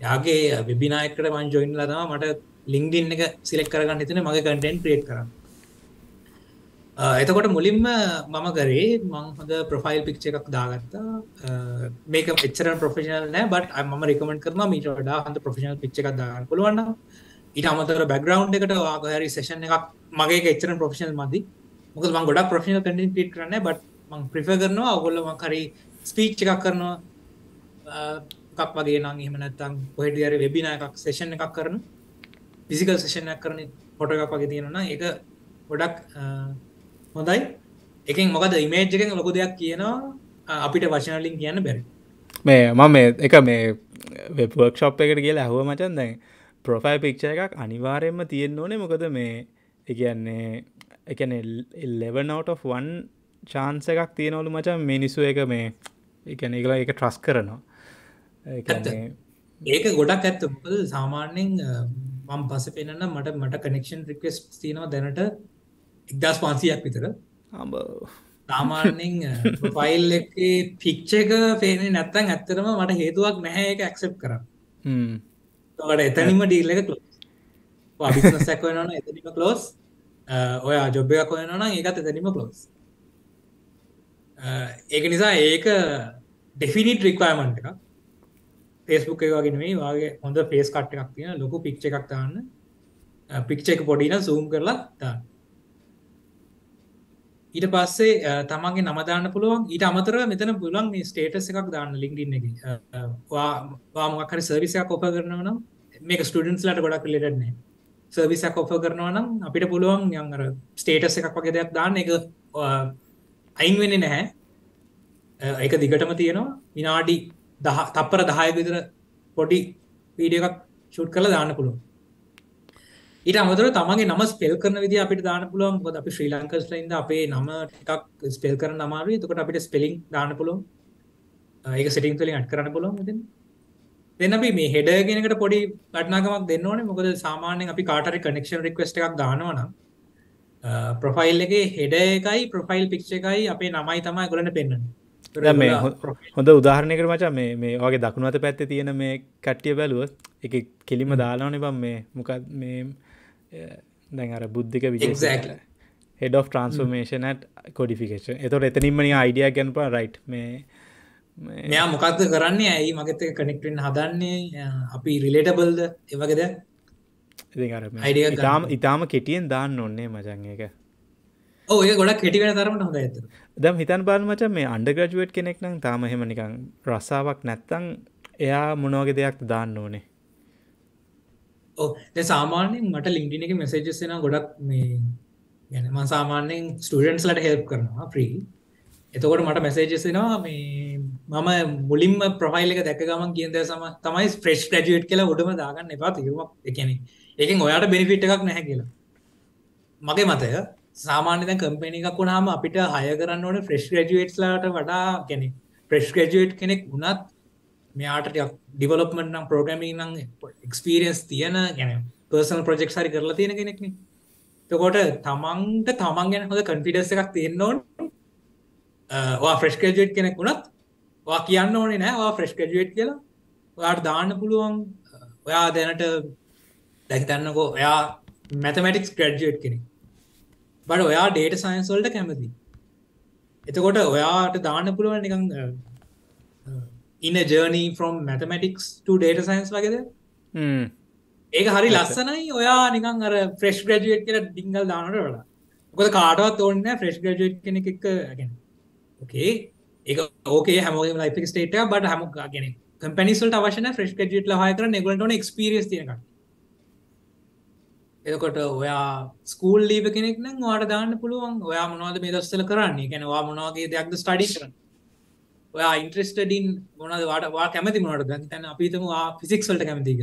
යාගේ වෙබිනායකට මන් ජොයින් ලදම මට ලිංගින් එක සිලෙක් කරගන්න හිතන මගේ කටෙන් ක්‍රේට් කරන්න. එතකොට මුලින්ම මම කරේ මං හොඳ ප්‍රොෆයිල් පික්ච එකක් දාගත්තා. මේක එච්චර ප්‍රොෆෙෂනල් නෑ බට ම රකමෙන්ට කරම මීට වඩා හඳ ප්‍රොෆෙෂනල් පිච්ච එකක් දාගන්න පුළුවන්න ඊට අමතර බැග්‍රවන්් එකට වාගහරි සේෂන් එකක් මගේ එච්චර ප්‍රොෆෙෂනල් මදි. මොක මං ගොඩක් ප්‍රශ්න කටින් පිට කරන්න බට මං ප්‍රිෆ කරනවා ඔගොල්ලම කරි ස්පීච් එකක් කරනවා. එකක් වගේ නම් එහමනත්තම් පොහෙඩියර වෙබින එකක් සේෂන් එකක් කරන පිසිකල් සේෂණයක් කරන පොට එකක් වගේ තියෙනවා එක ගොඩක් හොඳයි. එකින් මොකද ඉමේජ් එකෙන් ලොකු දෙයක් කියනවා අපිට වචනලින් කියන්න බැරි. මේ මම මේ එක මේ වෙබ්වර්ක්ෂප් එකට කියලා ඇහුව මචන් දැන් ප්‍රොෆයිල් පික්ෂ එකක් අනිවාරයෙන්ම තියෙන්න්න ඕනේ. මොකද මේ එකන්නේ එකන ලෙවනවට වන් චාන්ස එකක් තියෙනවලු මචන් මිනිස්සු එක මේ එකන එකලා එක ට්‍රස් කරනවා. ඒක ගොඩක් ඇත්ත. සාමාන්‍යෙන් මම් පස පෙනන්න මට මට කනෙක්ෂන් රික්වස් තියනවා දැනට එක්දස් පන්සියක් විතර. සාමාන්‍යෙන් ෆයිල් එක පික්්ච එක පේනේ නැත්තන් ඇත්තරම මට හේතුවක් නැහැ එක ඇක්සප් කර ට එතනිම ඩීල් එක කලෝස් සැක්වනන එතනිම කලෝස් ඔය ජොබ්බයක් කොයනන ඒකත් එතනිම කලෝස් ඒක නිසා ඒක ඩෙෆිනිට රික්වයමන්ට එක පේස්බුක් එක වගෙන මේ වගේ හොඳ පේස් කට් එකක් තියෙන ලොකු පික්්ච එකක් තාන්න පික්්ච එක පොඩින සූම් කරලා තාන්න ඊට පස්සේ තමන්ගේ නමදාන්න පුළුවන්. ඊට අමතර මෙතන පුළුවන් මේ ස්ටේටස් එකක් දාන්න ලින්ක්ඩින් එක. වාමක්හරි සර්විසයක් ඔප කරනවනම් මේක ස්ටඩන්ස්ලට ගොඩක් ලෙටන්නේ සර්විසයක් ඔප කරනවා නම් අපිට පුළුවන් යංගර ස්ටේටස් එකක් වගේ දෙයක් දාන්න. එක අයින් වෙන්නේ නැහැ. එක දිගටම තියෙනවා. විනාඩි දහ තප්පර දහය විතර පොඩි වීඩිය එකක් ෂුට් කළ දාන්න පුළුවන්. ඊට අමතර තමගේ නම ස්පෙල් කරන විදි අපිට දාන පුළුවන්. ොද අපි ශ්‍රී ලංකස්ලයින්ද අපේ නම ටිකක් ස්පෙල් කරන අමාරු තකට අපිට ස්පෙලිං දාන පුළුවන්. ඒක සිටිං තුලින් අට කරන්න පුළුවන් ති දෙන්න අපි මේ හෙඩ කෙනකට පොඩි පටනාකමක් දෙන්න ඕනේ. මොකද සාමාන්‍යයෙන් අපි කාටරි කනෙක්ෂන් රික්වෙස්ට් එකක් දානවා නම් ප්‍රොෆයිල් එක හෙඩ එකයි ප්‍රොෆයිල් පික්ෂ එකයි අපේ නමයි තමයි ගොලට පෙන්න්න මේ හොඳ උදාහරණයකට මචා මේ මේ වගේ දකුණුවත පැත්ත තියෙන මේ කට්ටිය බැලුව එක කෙලිම දාලාවන බම් මේ. මොකක් මේ දැන් අර බුද්ධික විජ හෙඩ of ට්‍රන්ස්ෆර්මේෂනට කොඩිෆිකේෂන් එතොට එතනින්මනි අයිඩිය ගැනප රයිට් මේ මෙයා මොකක්ද කරන්නේ? ඇයි මගත කනෙක්ටෙන් හදන්නේ? අපි රිලේටබල්ද එවගේද ඉතාම ඉතාම කෙටියෙන් දාන්න ඔන්නේ මචන් එක ඒ ගොඩක් කෙටිවෙන තරමට හොඳ ඇත දම් හිතන් බාල මච මේ අන්ඩග්‍රජුවට් කෙනෙක් නම් තාම හෙම නිකං රස්සාාවක් නැත්තං එයා මොනවගේ දෙයක් දාන්න ඕනේ? ඕ සාමාන්‍යෙන් මට ලිංගින එක මෙසේජස්සෙන ගොඩක් මේ ගැන ම සාමාන්‍යෙන් ස්ටඩන්ස්ලට හෙල්ප් කරනවා ප්‍රී එතකොට මට මෙසේජස්සෙනවා මේ මම මුලින්ම ප්‍රොෆයිල් එක දැක ගමන් කියද සම තමයි ෆ්‍රෙස්් ්‍රජුවට් කියලා උඩම දාගන්න එපා තිරුවක් එකන ඒකෙන් ඔයාට බෙනිෆිට් එකක් නැහැ කියලා. මගේ මතය සාමාන්‍යද කම්පෙන එකක් වුණාම අපිට හය කරන්න ඕන ෆ්‍රෙස්් ග්‍රජුවට්ලාට වඩා කෙනෙ ප්‍රෙස්් ග්‍රජුවට් කෙනෙක් වුණත් මෙයාට ඩිවලොප්මට නම් ප්‍රෝග්‍රමින් නම් එක්ස්පිරියන්ස් තියෙන ගැන පර්සල් ප්‍රජෙක්් හරි කරලා තියෙන කෙනෙක්න තකොට තමන්ට තමන් ගැන හොද කන්ෆිඩස් එකක් තියෙන්න්නවන් ෆ්‍රෙස්් ග්‍රජුවට් කෙනෙක් වුණත් වා කියන්න ඕනේ නෑ ෆ්‍රෙස්් ග්‍රජුවට් කියලා. ඔයාට දාන්න පුළුවන් ඔයා දැනට දැහිතන්නකෝ ඔයා මැතමටික්ස් ග්‍රඩ්ජට් කෙනෙ බට ඔයා ඩේට සයින්ස්වල්ට කැමති. එතකොට ඔයාට දාන්න පුළුවන් නිකං ඉන්න journey from mathematics data science වගේද? ඒක හරි ලස්සනයි ඔයා නිකං අර ෆ්‍රෙස්් ග්‍රජුවට් කියල ඩිංගල් දානට වලා මොකද කාටවත් ඕන්න ෆ්‍රෙස්් ග්‍රජුවට් කෙනෙක් ගැන ඕකේ ඒක ඕකේ හැමෝම ලයිප ස්ටේට බට හම ගෙන කම්පනිසල්ට අවශන ෆ්‍රෙස්් ගජට් හය කර නෙගලට ක්ස්පිරියස් තියනකට එතකොට ඔයා ස්කූල් ලීප කෙනෙක් නම් වාට දාන්න පුළුවන්. ඔයා මොනවද මේ දස්සල කරන්නේ? ගැනවා මොනවාගේ දෙයක්ද ස්ටඩි කරන්න? ඔයා ඉන්ට්‍රස්ටඩින් මොනද වාට වා කැමති මොනට ද තැන අපිතම ෆිසික්ස්වලට කැමතික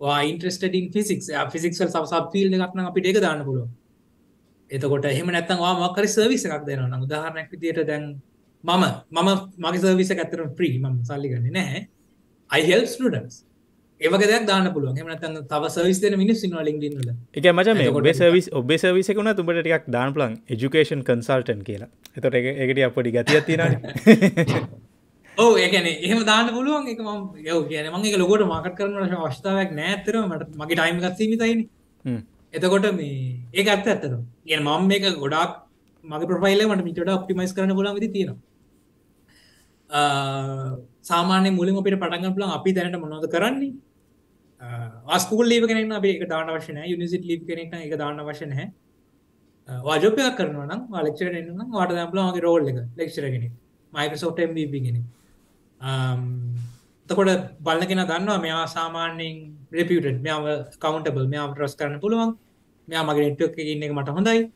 වා ඉන්ට්‍රස්ටඩින් ෆිසික් ෆිසික්ල් සබ පිල් එකක්න අපිට එක දාන්න පුළුව එතකොට එහෙම නැත්තන් වා මක්කරි සර්විස එකක් දෙනවා උදාහරනැක් විදියට දැන් මම මම මගේ සර්විස ඇතර ප්‍රී ම සල්ලිගන්න නැහැ. අයිහෙල් ස්ටඩන්ස් ඒවක දෙයක් දාන්න පුළුවන්. එමනතන්න තව සවිස් දෙන මිනිස් සිනවා ලින්ගින්ල එක මච මේ ඔබේ සවිස් ඔබේ සවිසකුණ තුබට ටික් දාන පලන් එජුකේෂන් කන්සල්ටන් කියලා. එතොට එකට අපපොඩි ගතිය තින ඕ ඒකන එහම දාන්න පුළුවන්. එක ම යව කියන මගේ ලොකොට මකට කරන අවස්ථාවක් නෑතර මට මගේ ටයිම් ගත්සීමතයින එතකොට මේ ඒ ඇත්ත ඇත්තර ගෙන මම මේක ගොඩක් මගේ ප්‍රෆයිල මට මිට ඔප්ටිමයිස් කරන පුලන් විදි තියෙනවා සාමාන්‍ය මුලින් අපිට පටගන්න පුලන් අපි දැනට මොනොද කරන්නේ? ස්කූල් ලීව කෙනෙක් අපේ එක දාන වශන යුනිසිට ලීප කෙනෙක් එක දාන්න වශන හැ වාජෝපයක් කරනවනම් ලෙක්ෂර එන්නම් වාට දැම්පලගේ රෝල් එක. ලෙක්ෂරගෙන මයිකසෝට ගෙන තකොට බලගෙන දන්නවා මෙයා සාමාන්‍යෙන් රෙපියට මෙයාව කවන්ටබල් මෙයාව රස් කරන්න පුළුවන්. මෙයා මගේ නෙට්ක් ඉන්න එක මට හොඳයි.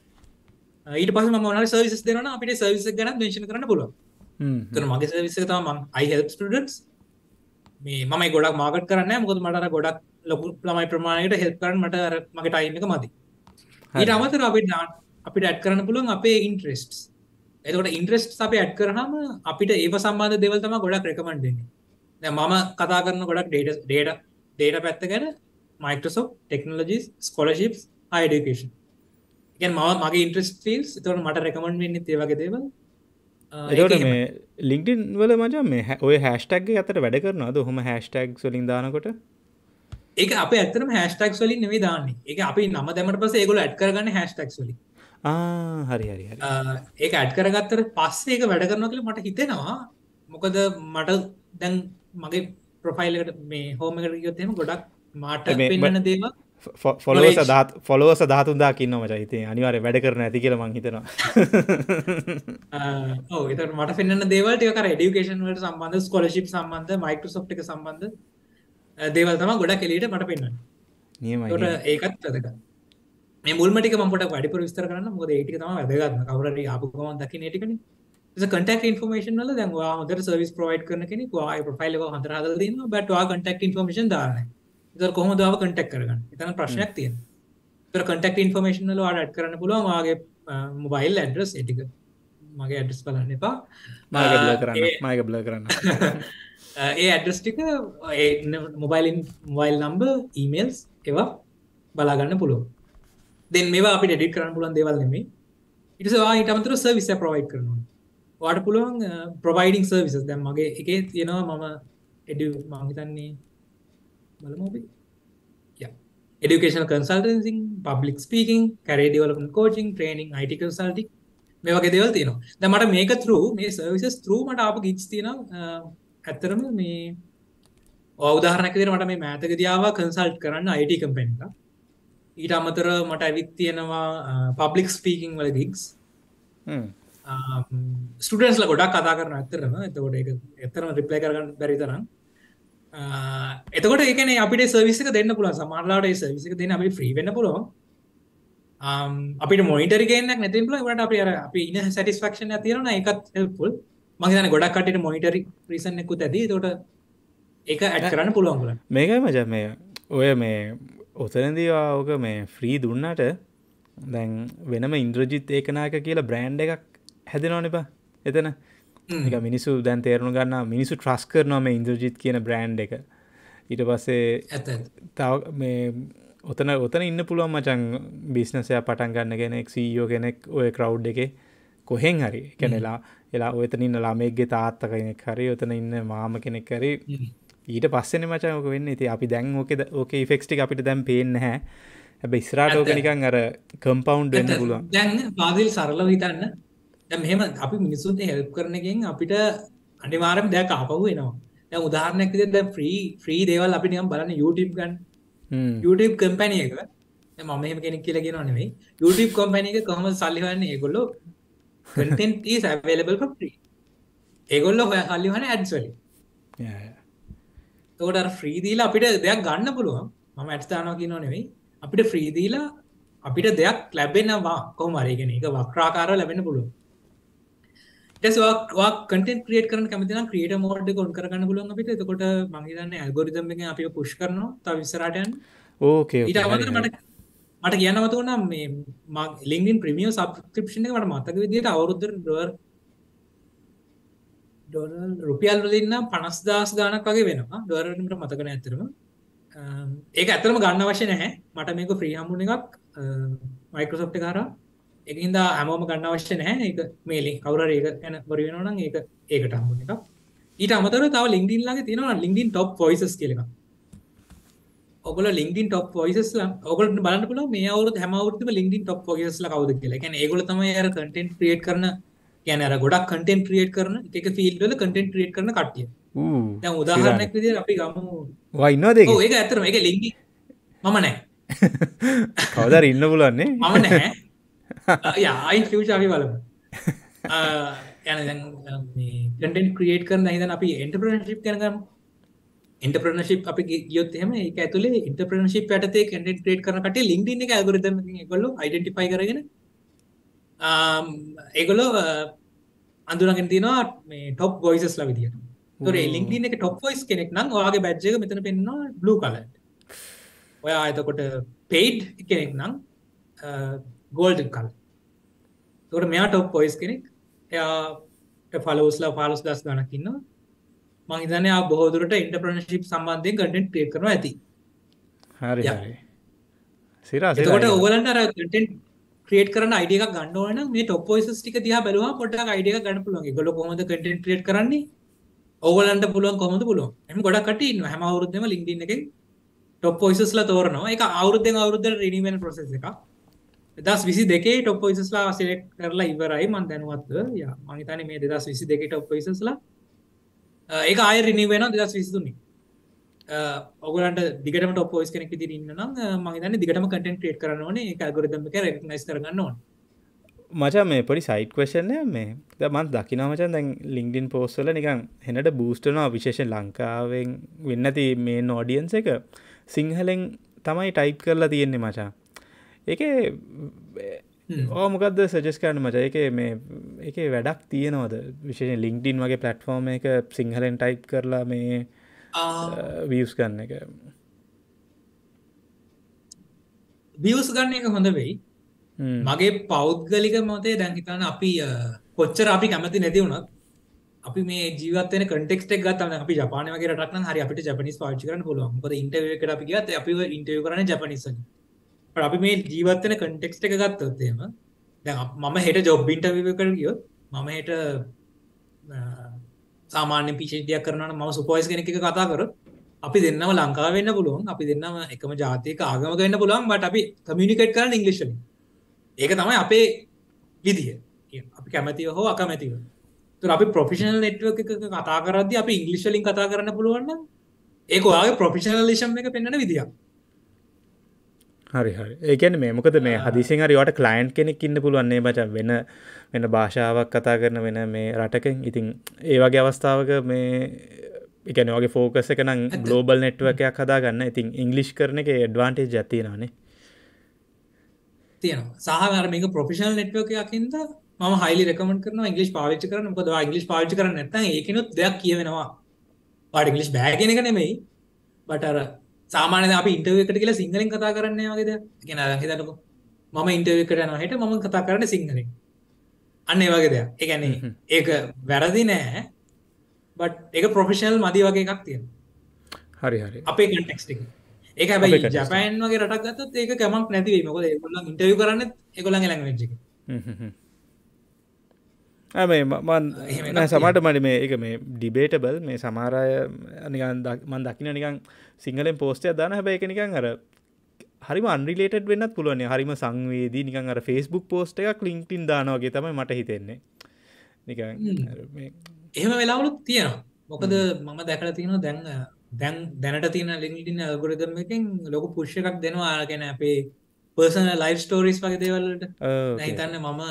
ඊට පස මන සවිස් දෙන අපිට සවිස ගැන දේශන කරන්න පුළුවන්. තර මගේ සවිස තම අයිහෙල් ස්ටඩන්ස් මේ මම ගොඩක් මාගට කරන්න මොකද මට ගොඩක් ලොකු ළමයි ප්‍රමාණයට හෙල් කරන මට මගේ ටයිම් එක මති ඊට අමතර අපිට අපිට ඇඩ් කරන්න පුළුවන් අපේ ඉන්ට්‍රෙස්ට් එතකට ඉන්ට්‍රෙස්ට් අප ඇඩ් කරහම අපිට ඒ සම්බන්ධ දෙවල්තම ගොඩක් රෙකමන්ඩන්නේ මම කතා කරන ගොඩක් ඩේට ඩේට ඩේට පැත්ත ගැන මයිකසෝ ටෙක්නෝලජිස් ස්කොලශිප්ස් අයිඩකේෂන් ගැන් ම මගේ ඉන්ට්‍රස් ෆිල්ස් තවට මට රෙකමන්ඩ් වෙන්න ඒවගේ දේවල් එතට මේ ලිංක්ඩින් වල මච මේ ඔය හැස්ටක් අතර වැඩ කරනවාද? හොම හැස්ටක් සොලින් දානකොට? ඒක අප ඇතරම හැස්ටක් වලින් නෙවේ දාන්න. එක අපි නම දැමට පස ඒගොල ඇඩ් කරගන්න හැස්ටක් වලි හරි හරි ඒක ඇඩ් කරගත්තර පස්සේ ඒක වැඩ කරන කළ මට හිතෙනවා. මොකද මට දැන් මගේ ප්‍රොෆයිල්ලට මේ හෝමකට ගොත්තෙම ගොඩක් මාට පෙන්න්න දේවා ෆොලෝ සදාත් ෆොලෝ සදාතුන්දා කින්න මච. හිතේ අනිවාර වැඩ කරන ඇති කියල මං හිතනවා. ඕ එත මට පෙන්න්න දේවල්ට කර. ඩියුකේෂන් වලට සම්බන්ධ ස්කොලශිප් සම්බන්ධ මයිකෝසොප් එක සම්බන්ධ දේවල් තම ගොඩක් කෙලීට මට පෙන්න්න නියමට ඒකත් වැදක මුල්මටික මට වැඩිපුර විස්තර කරන්න. මොද ඒටික තම වැදගත්න කවරට ආපුකම දකි නටිකන කටක් ඉන්ෆර්මේෂන් වල දැන්වා හොඳට සර්විස් ප්‍රවයිඩ් කරන කෙනෙ වා ප්‍රෆයිල් හඳර හදලදන්න බටවා කටක් ඉන්ෆර්මේෂන් දාරන ඉතර කොහොම දාව කටෙක් කරගන්න? එතන ප්‍රශ්නයක් තියෙන තර කටෙක් ඉන්ෆර්මේෂන් ල අඩ කරන්න පුළුවන් වාගේ මොබයිල් ඇඩ්‍රස් එටික මගේ ඇඩ්‍රස් බලන්න එපා. මාග කරන්න මාග බ්ල කරන්න. ඒ ඇඩස්ටික මොබයිලින් මොබයිල් නම්බ ඊමේල්ස් ඒවා බලාගන්න පුළුව දෙන් මේවා අපි ඩෙඩිට කරන්න පුලන් දෙවල් නෙමේ ඉටවා ඉටමතර සර්විස ප්‍රවයි් කරනවා. වාට පුළුවන් ප්‍රවයිඩිං සර්විසස් දැම් මගේ එක තියෙනවා මම එඩ මංහිතන්නේ බලමෝබි education consulting public speaking career development coaching training IT consulting මේ වගේ දේවල් තියෙනවා. දැන් මට මේක through මේ services through මට ආපු gigs තියෙනවා ඇත්තරම මේ උදාහරණයක් විදිහට මට මේ මෑතකදී ආවා කන්සල්ට් කරන්න IT කම්පැනි එකක්. ඊට අමතරව මට ඇවිත් තියෙනවා public speaking වල gigs. හ්ම්. ස්ටුඩන්ට්ස්ලා ගොඩක් කතා කරනවා ඇත්තටම. එතකොට ඒක ඇත්තටම රිප්ලයි කරගන්න බැරි තරම්. එතකොට ඒකන අපිට සර්විසික දෙන්න පුළ සමාරලාට සර්විසික දෙන්න අපි ්‍රී වෙන්න පුළුවන්. අපිට මොනිටර් ගේනක් නැතිල ට අප අපි ඉන්න සටිස්ෆක්ෂන තිරන එකත් පුල් මගේන ගොඩක් කටට මොනිටරි ප්‍රීසන්නෙකු ඇති තොට ඒක ඇඩ කරන්න පුළුවන් මේකයි මජ මේ ඔය මේ ඔතනදවා ඕක මේ ෆ්‍රී දුන්නට දැන් වෙනම ඉන්ද්‍රජිත් ඒකනාක කියලා බ්‍රෑන්් එකක් හැදෙනවනිපා එතන එක මිනිසු දැන් තේරුණු ගන්න මිනිසු ට්‍රස් කරනවා මේ ඉන්ද්‍රජිත් කියන බ්‍රෑන්් එක. ඊට පස්සේ තව මේ ඔතන ඔතන ඉන්න පුළුවන් මචන් බිස්නසය පටන් ගන්න කෙනෙක් සීයෝ කෙනෙක් ඔය කවු් එක කොහෙන් හරි. කැනෙලා එලා ඔතන ඉන්න ළමෙක්ගේ තාත්ත කෙනෙක් හරි ඔතන ඉන්න මාම කෙනෙක් කරි ඊට පස්සෙන මචයක වෙන්න. ඉති අපි දැන් ඕකෙද ඕක ෆෙක්ස්ටි අපිට දැම් පේෙන් හැ හැබ ඉස්රාට ඕක නිකන් අර කම්පවන්් වෙන්න පුළුවන්. දැන් පාදිල් සරල හිතන්න මෙහෙම අපි මිනිසුන්ට හෙල්ප් කරනකින් අපිට අනිවාරම් දෙයක් ආපහු වෙනවා. දැන් උදාහරණයක් විදිහට දැන් ෆ්‍රී ෆ්‍රී දේවල් අපි නිකන් බලන්න YouTube ගන්න. YouTube කම්පැනි එක. මම මෙහෙම කෙනෙක් කියලා කියනවා නෙවෙයි YouTube කම්පැනි එක කොහොමද සල්ලි හොයන්නේ? ඒගොල්ලෝ content is available for free. ඒගොල්ලෝ සල්ලි හොයන්නේ ads වලින්. එතකොට අර ෆ්‍රී දීලා අපිට දෙයක් ගන්න පුළුවන්. මම ads දානවා කියනවා නෙවෙයි අපිට ෆ්‍රී දීලා අපිට දෙයක් ලැබෙනවා කොහොම හරි. කියන්නේ ඒක වක්‍රාකාරව ලැබෙන්න පුළුවන් වා කටෙන් ක්‍රියට් කරන කැමතින ක්‍රියට මෝඩ් කොන් කරන්න පුලුවන් අපිට. එතකොට මංහිතන්න ඇල්ගොරිදම් එක අපි පුෂ් කරනවා. ත විසරටයන් ඕකේ ඊට අමතර මට මට කියන්නවතු වනම් මේ ලිින් ප්‍රමිය සබස්ක්‍රපෂන මට මතක විදිට අවුරුද්දර ඩර් ඩොරල් රුපියල් වලින්න පනස් දස් ගානක් වගේ වෙනවා. ඩොරට මතකන ඇතරම ඒක ඇතරම ගන්න වශය නැහැ. මට මේක ෆ්‍රී හම්බුණ එකක් මයිකෝසොප්ට කාරා එකහින්ද හැමෝම ගන්න අවශ්‍ය නැහැ. එක. මේලි කවර ඒක ඇන බොරිවෙනවන ඒක ඒකට හම්බුණ එක ඊට අමතර තව ලින්ඩිල්ලාගේ තියෙනවා ලින්ඩින් ටොප් පොයිසස් කියලක ඔගල ලින්ඩින් ටොප් පොයිසස්ල ඔගලට බලන්න පුල මේ අවුත් හැමවුත්ම ලින්ඩින් ටොප් පොයිසස්ල කවද කියලා. ගැන ඒගොල තම අර කටෙන්ට් ක්‍රියට් කරන ගැන අර ගොඩක් කටෙන්ට් ක්‍රියට් කරන එක ෆිල්ඩල කටෙන්ට් ක්‍රියට් කරන කටිය දැන් උදාහරණයක් විදිහට අපි ගමු. වයින්නවාද ඒක? ඇතරම එක ලින්ගි මම නෑ කවදර ඉන්න පුලන්නේ මම නැහැ අයි ෆිච අපි බලමු. කටෙන් ක්‍රියේට් කරන හිතන අපි එන්ටප්‍රනශිප් කරගම් ඉන්ටප්‍රනශිප් අපි ගියොත් එම එක ඇතුලේ ඉන්ටප්‍රනශිප් ඇතේ කටෙන් ක්‍රේට් කරනට ලින්ක්ඩින් එක ඇගොරිදම ගොල්ල යිඩෙන්ටිෆයි කරගෙන ඒගොලෝ අඳුරගෙන තිනවා මේ ටොප් ගොයිසස් ල විදිට තොර ලින්ක්ඩින් එක ටොප් ොයිස් කෙනෙක් නම් වාගේ බැජ්ජක මෙතන පෙන්න්නවා බ්ලු කලට ඔයා එතකොට පෙයිඩ් කෙනෙක් නම් ගෝල්ඩ කල් තොට මෙයා ටොප් පොයිස් කෙනෙක්. එයා ෆලෝස්ලා පාලොස් දස් ගනකින්න මහිතනය බොහෝදුරට ඉන්ටප්‍රනශිප් සම්බන්ධය ගටෙන් ටේ කරන ඇති. සිරට ඔගලන්ට කටෙන් ක්‍රේට කරන අයිඩිය ගන්නවන මේ ටොප ොයිස් ටික තිහ බැලවා පොට අයිඩිය ගන්න පුළුවන්. ගොල කොමද කටෙන් ක්‍රේට කරන්නේ? ඔගලන්ට පුළුවන් කොමද පුළුවන්? එම ගොඩ කට හැම අවුරුද්ධම ලින්ඩින්න එක ටොප් ොයිසස්ල තෝරනවා. එක අවුද්ධ අවුද්ධ රිනිවෙන් ප්‍රසෙස එක දස් විසි දෙකේ ටොප් ොයිසස්ලා සිලෙක් කරලා ඉවරයි මන් දැනුවත්ව. ය මහිතන මේ දෙදස් විසි දෙක ටොප් ොයිසස්ලා ඒ අය රිනි වෙන දෙදස් විසිතුනි. ඔගලන්ට දිගටම ටොප් ොයිස් කෙනෙක් ති ඉන්න මහිතන දිගටම කටෙන් ක්‍රේට් කරනවන එක ගොරදම රෙක්නයිස් කරගන්න ඕන. මචා මේ පොඩි සයිට් වශනය මේ. දමත් දකිනමචන් දැන් ලිංගඩින් පෝස්සල නිකන් හෙනට බූස්ටනවා විශේෂ ලංකාවෙන්. වෙන්නති මේ නෝඩියන්ස එක සිංහලෙන් තමයි ටයිප් කරලා තියෙන්නේ මචා. එක ඕමකක්ද සජස් කරන මච? එක මේ එක වැඩක් තියෙනවද? විශෂ ලිංක්ඩින් වගේ පලට්ෆෝර්ම එක සිංහලෙන් ටයිප් කරලා මේ වියස් ගන්න එක. වියස් ගන්න එක හොඳ වෙයි. මගේ පෞද්ගලික මොතේ දැන්හිතන්න අපි කොච්චර අපි කැමති නැති වුණත් අපි මේ ජීවතන කටෙක්ටක් ගත්තම අපි ජපාන වගේ රටක්න හරි අපිට ජපනිස් පාචි කරන පුළුවන්. මොකද ඉන්ටර්වියු එකට අපි ගියත් අපි ඉන්ටර්වියු කරන්නේ ජපනිස් වලින් අපි මේ ජීවත් වෙන කන්ටෙක්ස්ට් එක ගත්තොත් එහෙම දැන් මම හෙට ජොබ් ඉන්ටර්වියු එකට ගියොත් මම හෙට සාමාන්‍ය පිචේඩියක් කරනට ම සුපෝයිස් කෙනෙක් එක කතා කර අපි දෙන්නම ලංකා වෙන්න පුළුවන් අපි දෙන්නම එකම ජාතික ආගම ගන්න පුළුවන් බට අපි කමියනිකට් කරන්න ඉංගලිෂ්ල ඒක තමයි අපේ විදිහ අපි කැමතිව හෝ අකමැතිව. තුර අපි ප්‍රොෆිෂනල් නෙට්ව එක කතා කරද අපි ඉංගලිෂලින් කතා කරන්න පුළුවන්න ඒක ඔයාගේ ප්‍රොෆිෂනල් ලිෂම් එක පෙන්න්න විදිියක්. හරි හරි. ඒකැන මේ මොකද මේ හදිසින් හරිවට කලයින්් කෙනෙක් ඉන්න පුළුවන්නේ බච වෙන වෙන භාෂාවක් කතා කරන වෙන මේ රටකෙන්. ඉතින් ඒ වගේ අවස්ථාවක මේ එකන වගේ ෆෝකස එක නම් ගලෝබල් නෙට්වකයක් හදාගන්න. ඉතින් ඉංගලිෂ් කරන එක ඩ්වාන්ටේ ජතිනනේ තියෙන සහර මේක ප්‍රොෆිෂල් නෙට්වකයක්කින්ද ම හයිලි රකමට කරන ඉංගලිස් පාවිච්ච කරන මොකද ඉංගලිස් පාවිච්ච කරන්න නැත ඒකනුත් දෙයක් කියවෙනවා. පාඩ ඉංගලිස් බෑගෙන එක නෙමෙයි. බටර සාමානය අපි ඉන්ටව එකට කියලා සිංහලෙන් කතා කරන්න වගේද? ගෙන හිතටක මම ඉන්ටව එකට යන හට මම කතා කරන්න සිංහලෙන් අන්න ඒ වගේ දෙයක්. එකන්නේ ඒක වැරදි නෑ බට් එක ප්‍රොෆෙෂනල් මදි වගේ එකක් තියෙන හරි හරි. අපේ කටෙක්ස්ටික් ඒක හැබයි ජපයන් වගේ රටක් ගත්තත් ඒක කමක් නැතිවේ මොකද ඒගොල්ලන් ඉන්ටර්වියු කරන්න ඒගොල්ලන්ගේ ලැංග්වේජ් මේ මන් සමට මට මේ එක මේ ඩිබේටබල් මේ සමාරය නිකන් මන් දකින නිකන් සිංහලෙන් පෝස්ටය දාන හැබැ එක නිකන් අර හරිම අන්රිලේට වෙන්නත් පුළුවන් හරිම සංවේදී නිකන් අර ෆෙස්බුක් පෝස්ට එකක් ලින්ක්ටින් දානවාගේ තමයි මට හිතෙන්නේ. නිකන් එහෙම වෙලාවලුත් තියෙනවා. මොකද මම දැකල තියෙනවා දැන් දැන් දැනට තියෙන ලින්ටින් ගොරදම එකින් ලොකු පුෂ්‍ය එකක් දෙනවා. ගැන අපේ පර්සන ලයිෆ් ස්ටෝරිස් වගේ දේවල්ලට හිතන්න මම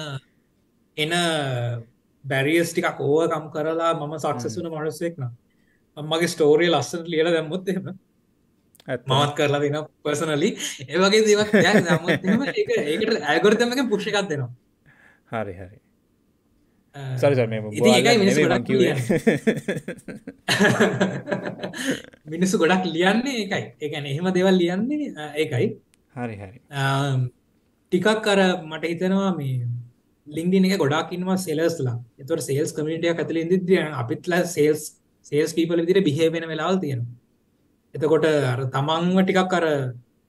එන බැරිියස් ටිකක් ඕවකම් කරලා මම සක්සසුන මනුස්සෙක්න මගේ ස්ටෝරිය ලස්සට ලියල දැම්මුත් එම මවත් කරලා දෙන පර්සනලි ඒවගේ දේවක් ඒකට ඇගොරතම එක පුෂ්කක් දෙනවා. හරි හරි. මිනිස්සු ගොඩක් ලියන්නේ එකයි එකන එහෙම දෙවල් ලියන්නේ ඒකයි. හරි හරි. ටිකක් කර මට හිතනවා මේ ලිින්දින එක ගොඩක් ඉන්නවා සෙලස්ලා එතුර සේල්ස් කමිටිය ඇතුල ඉදිදිය අපිත්ලා සේල්ස් සේල්ස් පීපල විදිර බිහේවෙන වෙලාල් තියෙනවා. එතකොට අර තමන්ව ටිකක් අර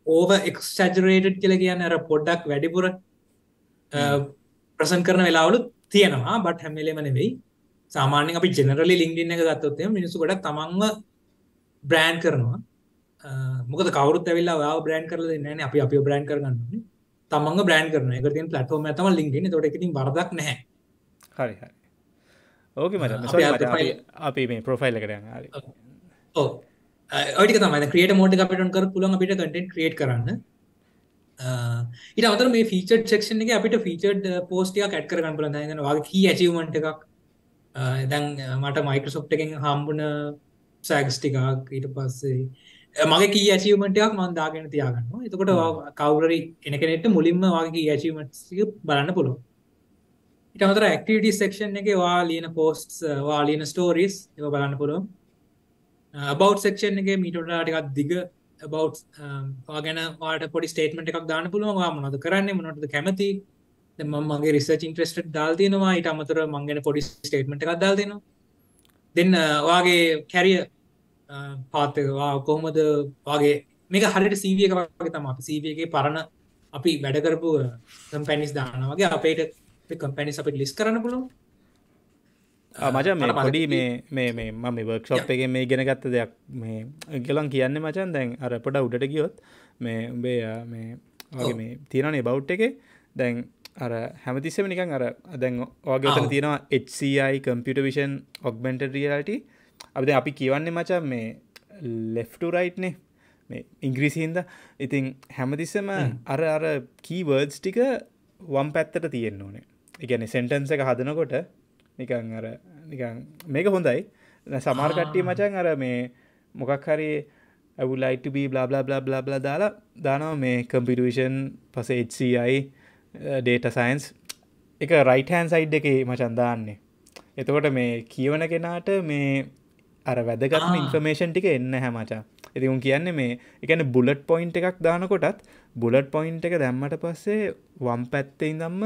ඕව එක්ෂජරේට් කියල කියන්න අර පොඩ්ඩක් වැඩිපුර ප්‍රසන් කරන වෙලාවලු තියෙනවා බට හැමලේම නෙවෙයි. සාමාන්‍ය අපි ජෙනරලි ලින්ගින්න එක ගත්තොත්තය මිනිසු ගොඩක් තමන්ව බ්‍රෑන්් කරනවා. මොකද කවරුත් ඇවිල්ලා වා බ්‍රෑන් කරල න්න අපි අපි බ්‍රෑන් කරගන්න තමන්ග බ්‍රෑන් කරන එක තින් පලටෝම තම ලින්ගෙන තොට එකතින් බරදක් නැහැ. හරි හරි. ඕක මට අපි මේ ප්‍රොෆයිල් කරන්න හරි. ඕ ඔටික තමයි. ක්‍රියට මෝට අපිටන් කර පුළන් අපිට කටෙන්ට ක්‍රියට් කරන්න. ඉට අතර මේ ෆීචර් සෙක්ෂන් එක අපිට ෆීචර්ඩ පෝස්ටිය කැට් කරගන්න පුලන් න වගේ කී ඇචීවමට එකක්. දැන් මට මයිකසොප් එකෙන් හම්බුන සෑක්ස්ටිකක් ඊට පස්සේ මගේ කී ඇචීවමටයක් මන්දාගෙන තියාගන්න එතකොට කවුරරි එනකනෙට මුලින්ම වගේ ඇචීමට බලන්න පුළුව ඉටමතර ඇක්ටිවිටි සෙක්ෂන් එක වා ලියන පෝස්ට් වා ලියන ස්ටෝරිස් ඒ බලන්න පුළුව බෞ් සෙක්ෂන් එක මීටටටිකක් දිග බෞ් ගැන වාට පොඩි ස්ටේටමට එකක් දාන්න පුළුවවා මොනද කරන්න මොනට කැමති? මගේ රිසච් ඉන්ට්‍රස්ට දාල්තිනවා ඉට අමතර මංගෙන පොඩි ස්ටේටමට එකක් දාල්තිනවා දෙන්න වාගේ කැරිය පාත්තවා කොහොමද වගේ මේක හරිට සීවිය වගේ තම අප සීවියගේ පරණ අපි වැඩකරපු කම්පැනිස් දාන වගේ අපේට කම්පැනිස් අපට ලිස් කරන්න පුළුව මච මේ පොඩි මේ මේ මම වර්ක්ෂොප් එක මේ ගෙන ගත්ත දෙයක් මේ ගලන් කියන්න මචන් දැන් අර පොඩ උඩට ගියොත් මේ උඹේ මේ වගේ මේ තිරනේ බෞට් එක. දැන් අර හැමතිස්සම නිකන් අර දැන් වගේ තියෙනවා HCI computer vision augmented reality අපද අපි කියවන්නේ මචා මේ ලෙෆ්ටු රයිට්නේ මේ ඉංග්‍රීසිහින්ද ඉතින් හැමතිස්සම අර අර කීවර්ඩ්ස් ටික වම් පැත්තට තියෙන්න්න ඕනේ. එකන සෙන්ටන්ස එක හදනකොට නිකං අර නිකං මේක හොඳයි. සමාර්කට්ටිය මචන් අර මේ මොකක් හරි ඇවුලයිටබ බ්ලා බ්ලා බ්ලා බ්ලා දාලා දානවා මේ කම්පිටවිෂන් පස HCI ඩේට සයින්ස් එක රයිටහන් සයිඩ් එක මචන් දාන්නේ. එතකොට මේ කියවන කෙනාට මේ අර වැදගත්ම ඉන්ෆර්මේෂන් ටික එන්න හැමචා උන් කියන්න මේ එකන බුලට් පොයින්් එකක් දානකොටත් බුලට් පොයින්් එක දැම්මට පස්සේ වම් පැත්තෙන් දම්ම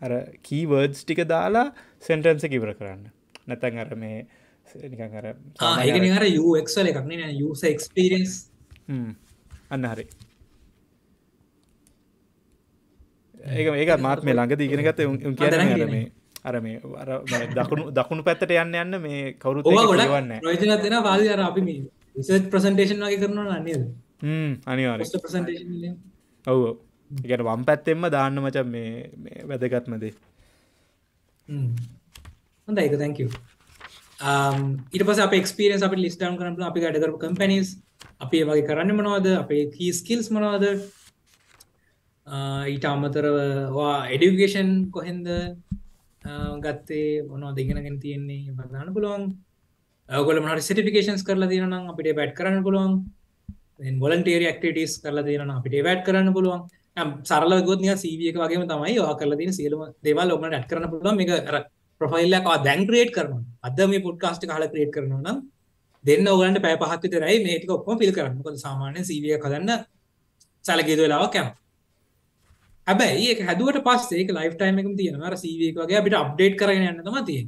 අර කීවර්ඩ්ස් ටික දාලා සෙන්ටන්ස කිවර කරන්න. නැතැන් අර මේ නිකර යක්වල එකක් න යස එක්ස්පිරස් අන්න හරි. ඒක ඒක මාත් මේ ළඟ දීගෙන ගත උන් කියන මේ අර මේ අර දකුණු දකුණු පැත්තට යන්න යන්න මේ කවුරු ගොඩවන්න රෝජන දෙෙන වාද අර අපි මේ විසර්් ප්‍රසන්ටේෂන් වගේ කරනවා නන්නේද අනිවාර ඔව් ඉගට වම් පැත්තෙන්ම දාන්න මචන් මේ වැදගත්මදේ හොඳ එක තැක ඊට පස අප ක්ස්පිරස් අප ලිස්ටන් කරන අපි ගඩකරපු කම්පනිස් අපි වගේ කරන්න මනවාද? අපේ කී ස්කිල්ස් මනවාද? ඊට අමතරවා එඩිකේෂන් කොහෙන්ද ගත්තේ මොනවා දෙගෙනගෙන තියෙන්නේ බදාන්න පුළුවන්. ඔගොල මහට සිටිකේන්ස් කරලා තියනම් අපිට බැට් කරන්න පුළුවන්. වොලන්ටේරි ක්ටිටස් කරලා තියෙන අපිට වැට් කරන්න පුළුවන්. සරල ගොත් සීවියක වගේ තමයි වා කරලා තින සියලම දේවල් ඔබට ඇත් කරන්න පුළුවන්. එක ප්‍රොෆයිල්ලක් දැන් ක්‍රේට් කරන අද මේ පුඩ්කාස්ට කාල ක්‍රේට් කරනවා නම් දෙන්න ඔගලන්ට පැ පහත්විත රයි මේටික ඔක්කොම පිල් කරන්න. කොද සාමාන්‍ය සීවිය කදන්න සැලගේද වෙලාවක් කැම හැබැයි ඒ හැදුවට පස්සේ ලයිෆ් ටයිම එකම තියෙනවා. සීවක වගේ අපිට අප්ඩේට් කරගෙන යන්න තම තිය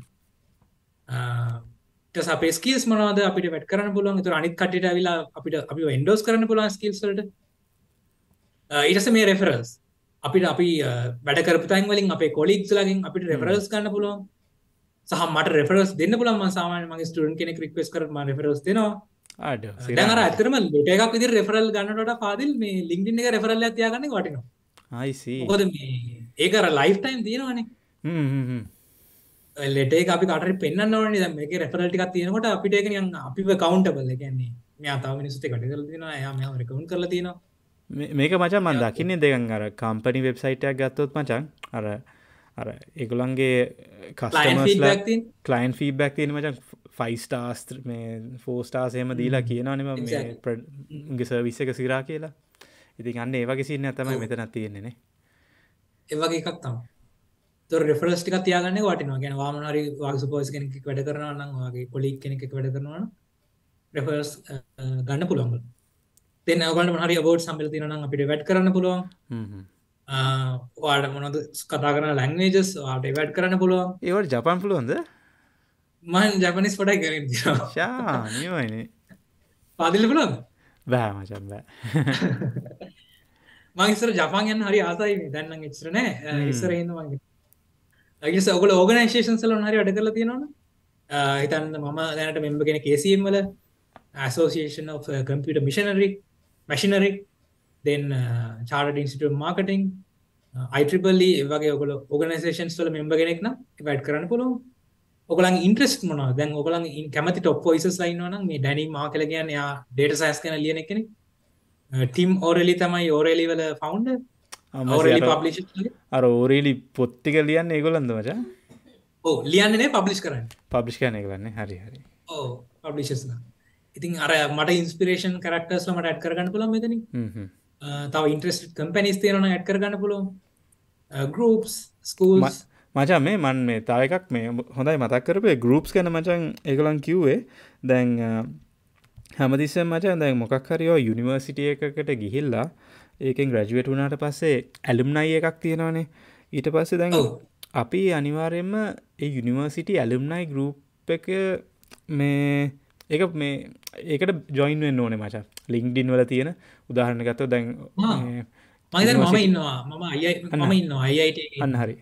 සපේ ස්කල්ස් මනවාද අපිට වැට කරන්න පුළුවන්? තුර අනිත් කටට ඇවිලා අපිට අපි ෙන්ඩෝස් කරන්න පුළුවන් ස්කිල්සල්ට ඊටස මේ රෙෆරස් අපිට අපි වැඩ කරපතන් වලින් අපේ කොලික්ස් ලගින් අපිට රෙෆරස් ගන්න පුළුවන්. සහ මට රෙෆරස් දෙන්න පුළන් සාමාන මගේ ස්ටන් කෙනෙක් රික්වස් කරම රෙෆරස් දෙනවා. දැනර ඇතරම ලොටක් විදි රෙෆරල් ගන්නට පාදිල් මේ ලිින්ගින් එක රෙෆරල් ඇතියාගන්න වටිනවා හොද ඒකර ලයිෆ්ටයිම් තියෙනවානේ. ලෙටේ අපි කට පෙන්න්න ඕන මේක රෙෆරල්ටික් තියෙනකොට අපිට එක අපි කවන්ටබල කියන්නේ. මේ අතාව මිනිස්ට කට කර තින යා රකවුන් කරල තියෙනවා. මේක මචන් මන් දකින්නේ දෙකන් අර කම්පනි වෙබ්සයිටයක් ගත්තොත් මචන් අර අර ඒගොලන්ගේ කස්ටමස්ලා කලයින් ෆීබැක් තියෙන මචන් ෆයිස්ටාස්ත්‍ර මේ ෆෝස්ටාසේම දීලා කියනවනම ගේ සර්විස්ස එක සිරා කියලා ඉතින් අන්න ඒවගේ සින්න තමයි මෙතන තියෙන්නේනේ ඒවගේ එකක් තම තොර රෙෆරස් ටික තියාගන්න වටිනවා. ගැන වාමනරි වාග සුපෝස් කෙනෙක් වැඩ කරනවා නම් වගේ කොලික් කෙනෙක් වැඩ කරනවා රෙෆර්ස් ගන්න පුළුවන්ගල දෙන්න ඔගලට හරි බෝඩ් සම්බල තින අපිට වැඩ කරන්න පුළුවන්. වාඩ මොනද කතා කරන ලැංවේජස් වාට වැඩ කරන්න පුළුවන්. ඒවට ජපන් පුළුවන්ද? මන් ජපනිස් පොඩයි කර නියමයින පාදිල්ල පුළුවන් බෑ මචන් බෑ මංස්ර ජපාන්යන් හරි ආසයි දැන්න ඉස්රනෑ ඉස්සර හින්න මගේ ඇගි ඔකල ඕගනයිශේෂන් සල හරි අඩ කරලා තියෙනවා හිතන්න මම දැනට මෙම්බ කෙන කේසිම් වල Association of Computer Missionary Machinery then uh, Chartered Institute of Marketing uh, IEEE වගේ ඔගල ඕගනයිසේෂන්ස් වල මෙම්බ කෙනෙක් නම් වැඩ් කරන්න පුළුවන්. ඔගලන් ඉන්ට්‍රස්ට් මොනවා දැන් ඔගලන් කැමති ටොප් වොයිසස් ලයින්නවා නම් මේ ඩැනි මා කියලා කියන්නේ යා ඩේටා සයන්ස් ගැන ලියන කෙනෙක් ටිම් ඕරෙලි තමයි ඕරෙලි වල පබ්ලිෂර් අර ඕරෙලි පොත්තික ලියන්න ඒගොල්ලන්ද මචං? ඔව් ලියන්නේ පබ්ලිෂ් කරන්න. පබ්ලිෂ් කරන ඒගොල්ලන්නේ. හරි හරි. ඔව් පබ්ලිෂර්ස්ලා ඉතින් අර මට ඉන්ස්පිරේෂන් කරක්ටර්ස්ල මට ඇඩ් කරගන්න පුළන් මෙතන තව ඉන්ට්‍රස්ට කම්පැනිස් තේරන ඇඩ් කරගන්න පුළොම් ගරුප්ස් ස්කූල් මචන් මේ මන් මේ තාව එකක් මේ හොඳයි මතක් කරපේ ගරුප්ස් කන මචන් එකලන් කිව්වේ. දැන් හැමදිස්සම් මචන් දැන් මොකක් හරිෝ යුනිවර්සිටිය එකකට ගිහිල්ලා ඒකෙන් ග්‍රජුවට් වුනාට පස්සේ ඇලුම්නයි එකක් තියෙනවානේ. ඊට පස්සේ දැන් අපි අනිවාරයෙන්ම ඒ යුනිවර්සිටි ඇලුම්නයි ගරුප් එක මේ ඒක මේ ඒකට ජොයින් වෙන්න ඕනේ මචා. ලිංක්ඩින් වල තියෙන උදාහරණ ගත්ත දැන් මම ඉන්නවා. මම අය මම ඉන්න අයිට අන්න හරි.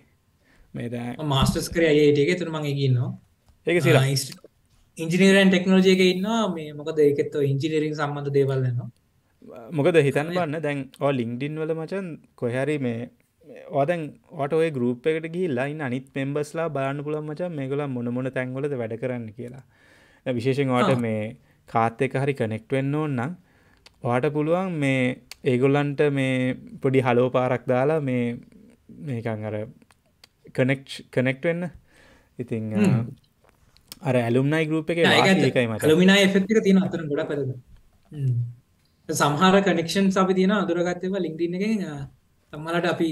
මේ මාස්ටස් කර අයටගේ තුර මගේ ඉන්නවා. ඒක සිලා ඉංජිනීරන් ටෙක්නෝජයක ඉන්නවා. මේ මොකද ඒකෙත්ව ඉංජිනීරින් සම්බඳ දේවල්ලනවා මොකද හිතන්න බන්න දැන් ඕ ලිංක්ඩින් වල මචන් කොහැරි මේ ඕදැන් ඔටඒ ගරුප් එකට ගිල්ලා අනිත් මෙම්බස්ලා බලන්න පුළන් මචන් මේගොල මොන මොන තැන්වලද වැඩ කරන්න කියලා. විශේෂෙන් වාට මේ කාත් එක හරි කනෙක්ට වෙන්න ඕන්නම් වාට පුළුවන් මේ ඒගොල්ලන්ට මේ පොඩි හලෝ පාරක් දාලා මේ මේකං අර කනෙක්් කනෙක්ට වෙන්න. ඉතිං අර ඇලුම්නයි ගරුප එක ලමිනා එෆෙක්තික තියෙන අතර ගොඩ පැද සමහර කනෙක්ෂන් අපි තියෙන අදුරගත්තව ලිින්ටින එක තමලට අපි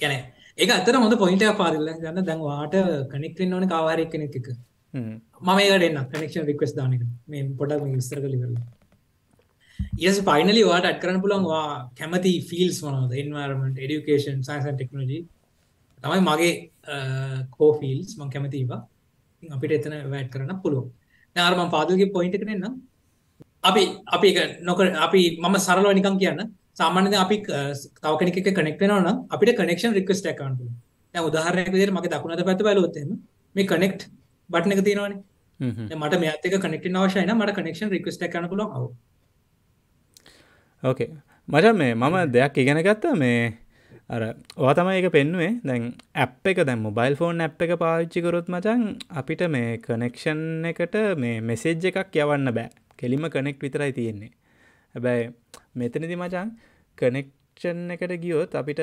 කැන ඒ අතර හොඳ පොයින්ට පාරල්ල ගන්න. දැන් වාට කනෙක්ටෙන් ඕන කාවාරයක් කෙනෙක් එක මම ඒකටන්න කනෙක්ෂන් රික්වස් දානක මේ පොඩක් විස්තර කලිවරල ඉස් පයිනලි වාට අත් කරන්න පුළන්වා කැමති ෆිල්ස් වනද එන්වර්මට ඩියුකේෂන් සයිසන් ටෙක්නෝජී තමයි මගේ කෝෆිල්ස් මං කැමතිවා අපිට එතන වැඩ් කරන්න පුළුවන් නාරම පාදගේ පොයින්ට කරන්න අපි අපි නොක අපි මම සරලව නිකම් කියන්න සාමාන්‍යද අපි තව කෙනෙක් එක්ක කනෙක්ට් වෙනවා නම් අපිට කනෙක්ෂන් රික්වෙස්ට් එකක් ගන්න පුළුවන්. දැන් උදාහරණයක් විදිහට මගේ දකුණත පැත්ත බැලුවොත් එහෙම මේ කනෙක්ට් බටන් එක තියෙනවනේ. දැන් මට මෙයාත් එක්ක කනෙක්ට් වෙන්න අවශ්‍යයි නම් මට කනෙක්ෂන් රික්වෙස්ට් එකක් ගන්න පුළුවන්. ඔව්. ඕකේ. මචං මේ මම දෙයක් ඉගෙන ගත්තා මේ අර ඔවා තමයි එක පෙන්නුවේ. දැන් ඇප් එක දැම් මොබයිල් ෆෝන් ඇ් එක පාවිච්චි කරොත් මචන් අපිට මේ කනෙක්ෂන් එකට මේ මෙසෙජ් එකක් යවන්න බෑ. කෙලිම කනෙක්් විතරයි තියෙන්නේ. හැබැයි මෙතනදි මචන් කනෙක්ෂන් එකට ගියොත් අපිට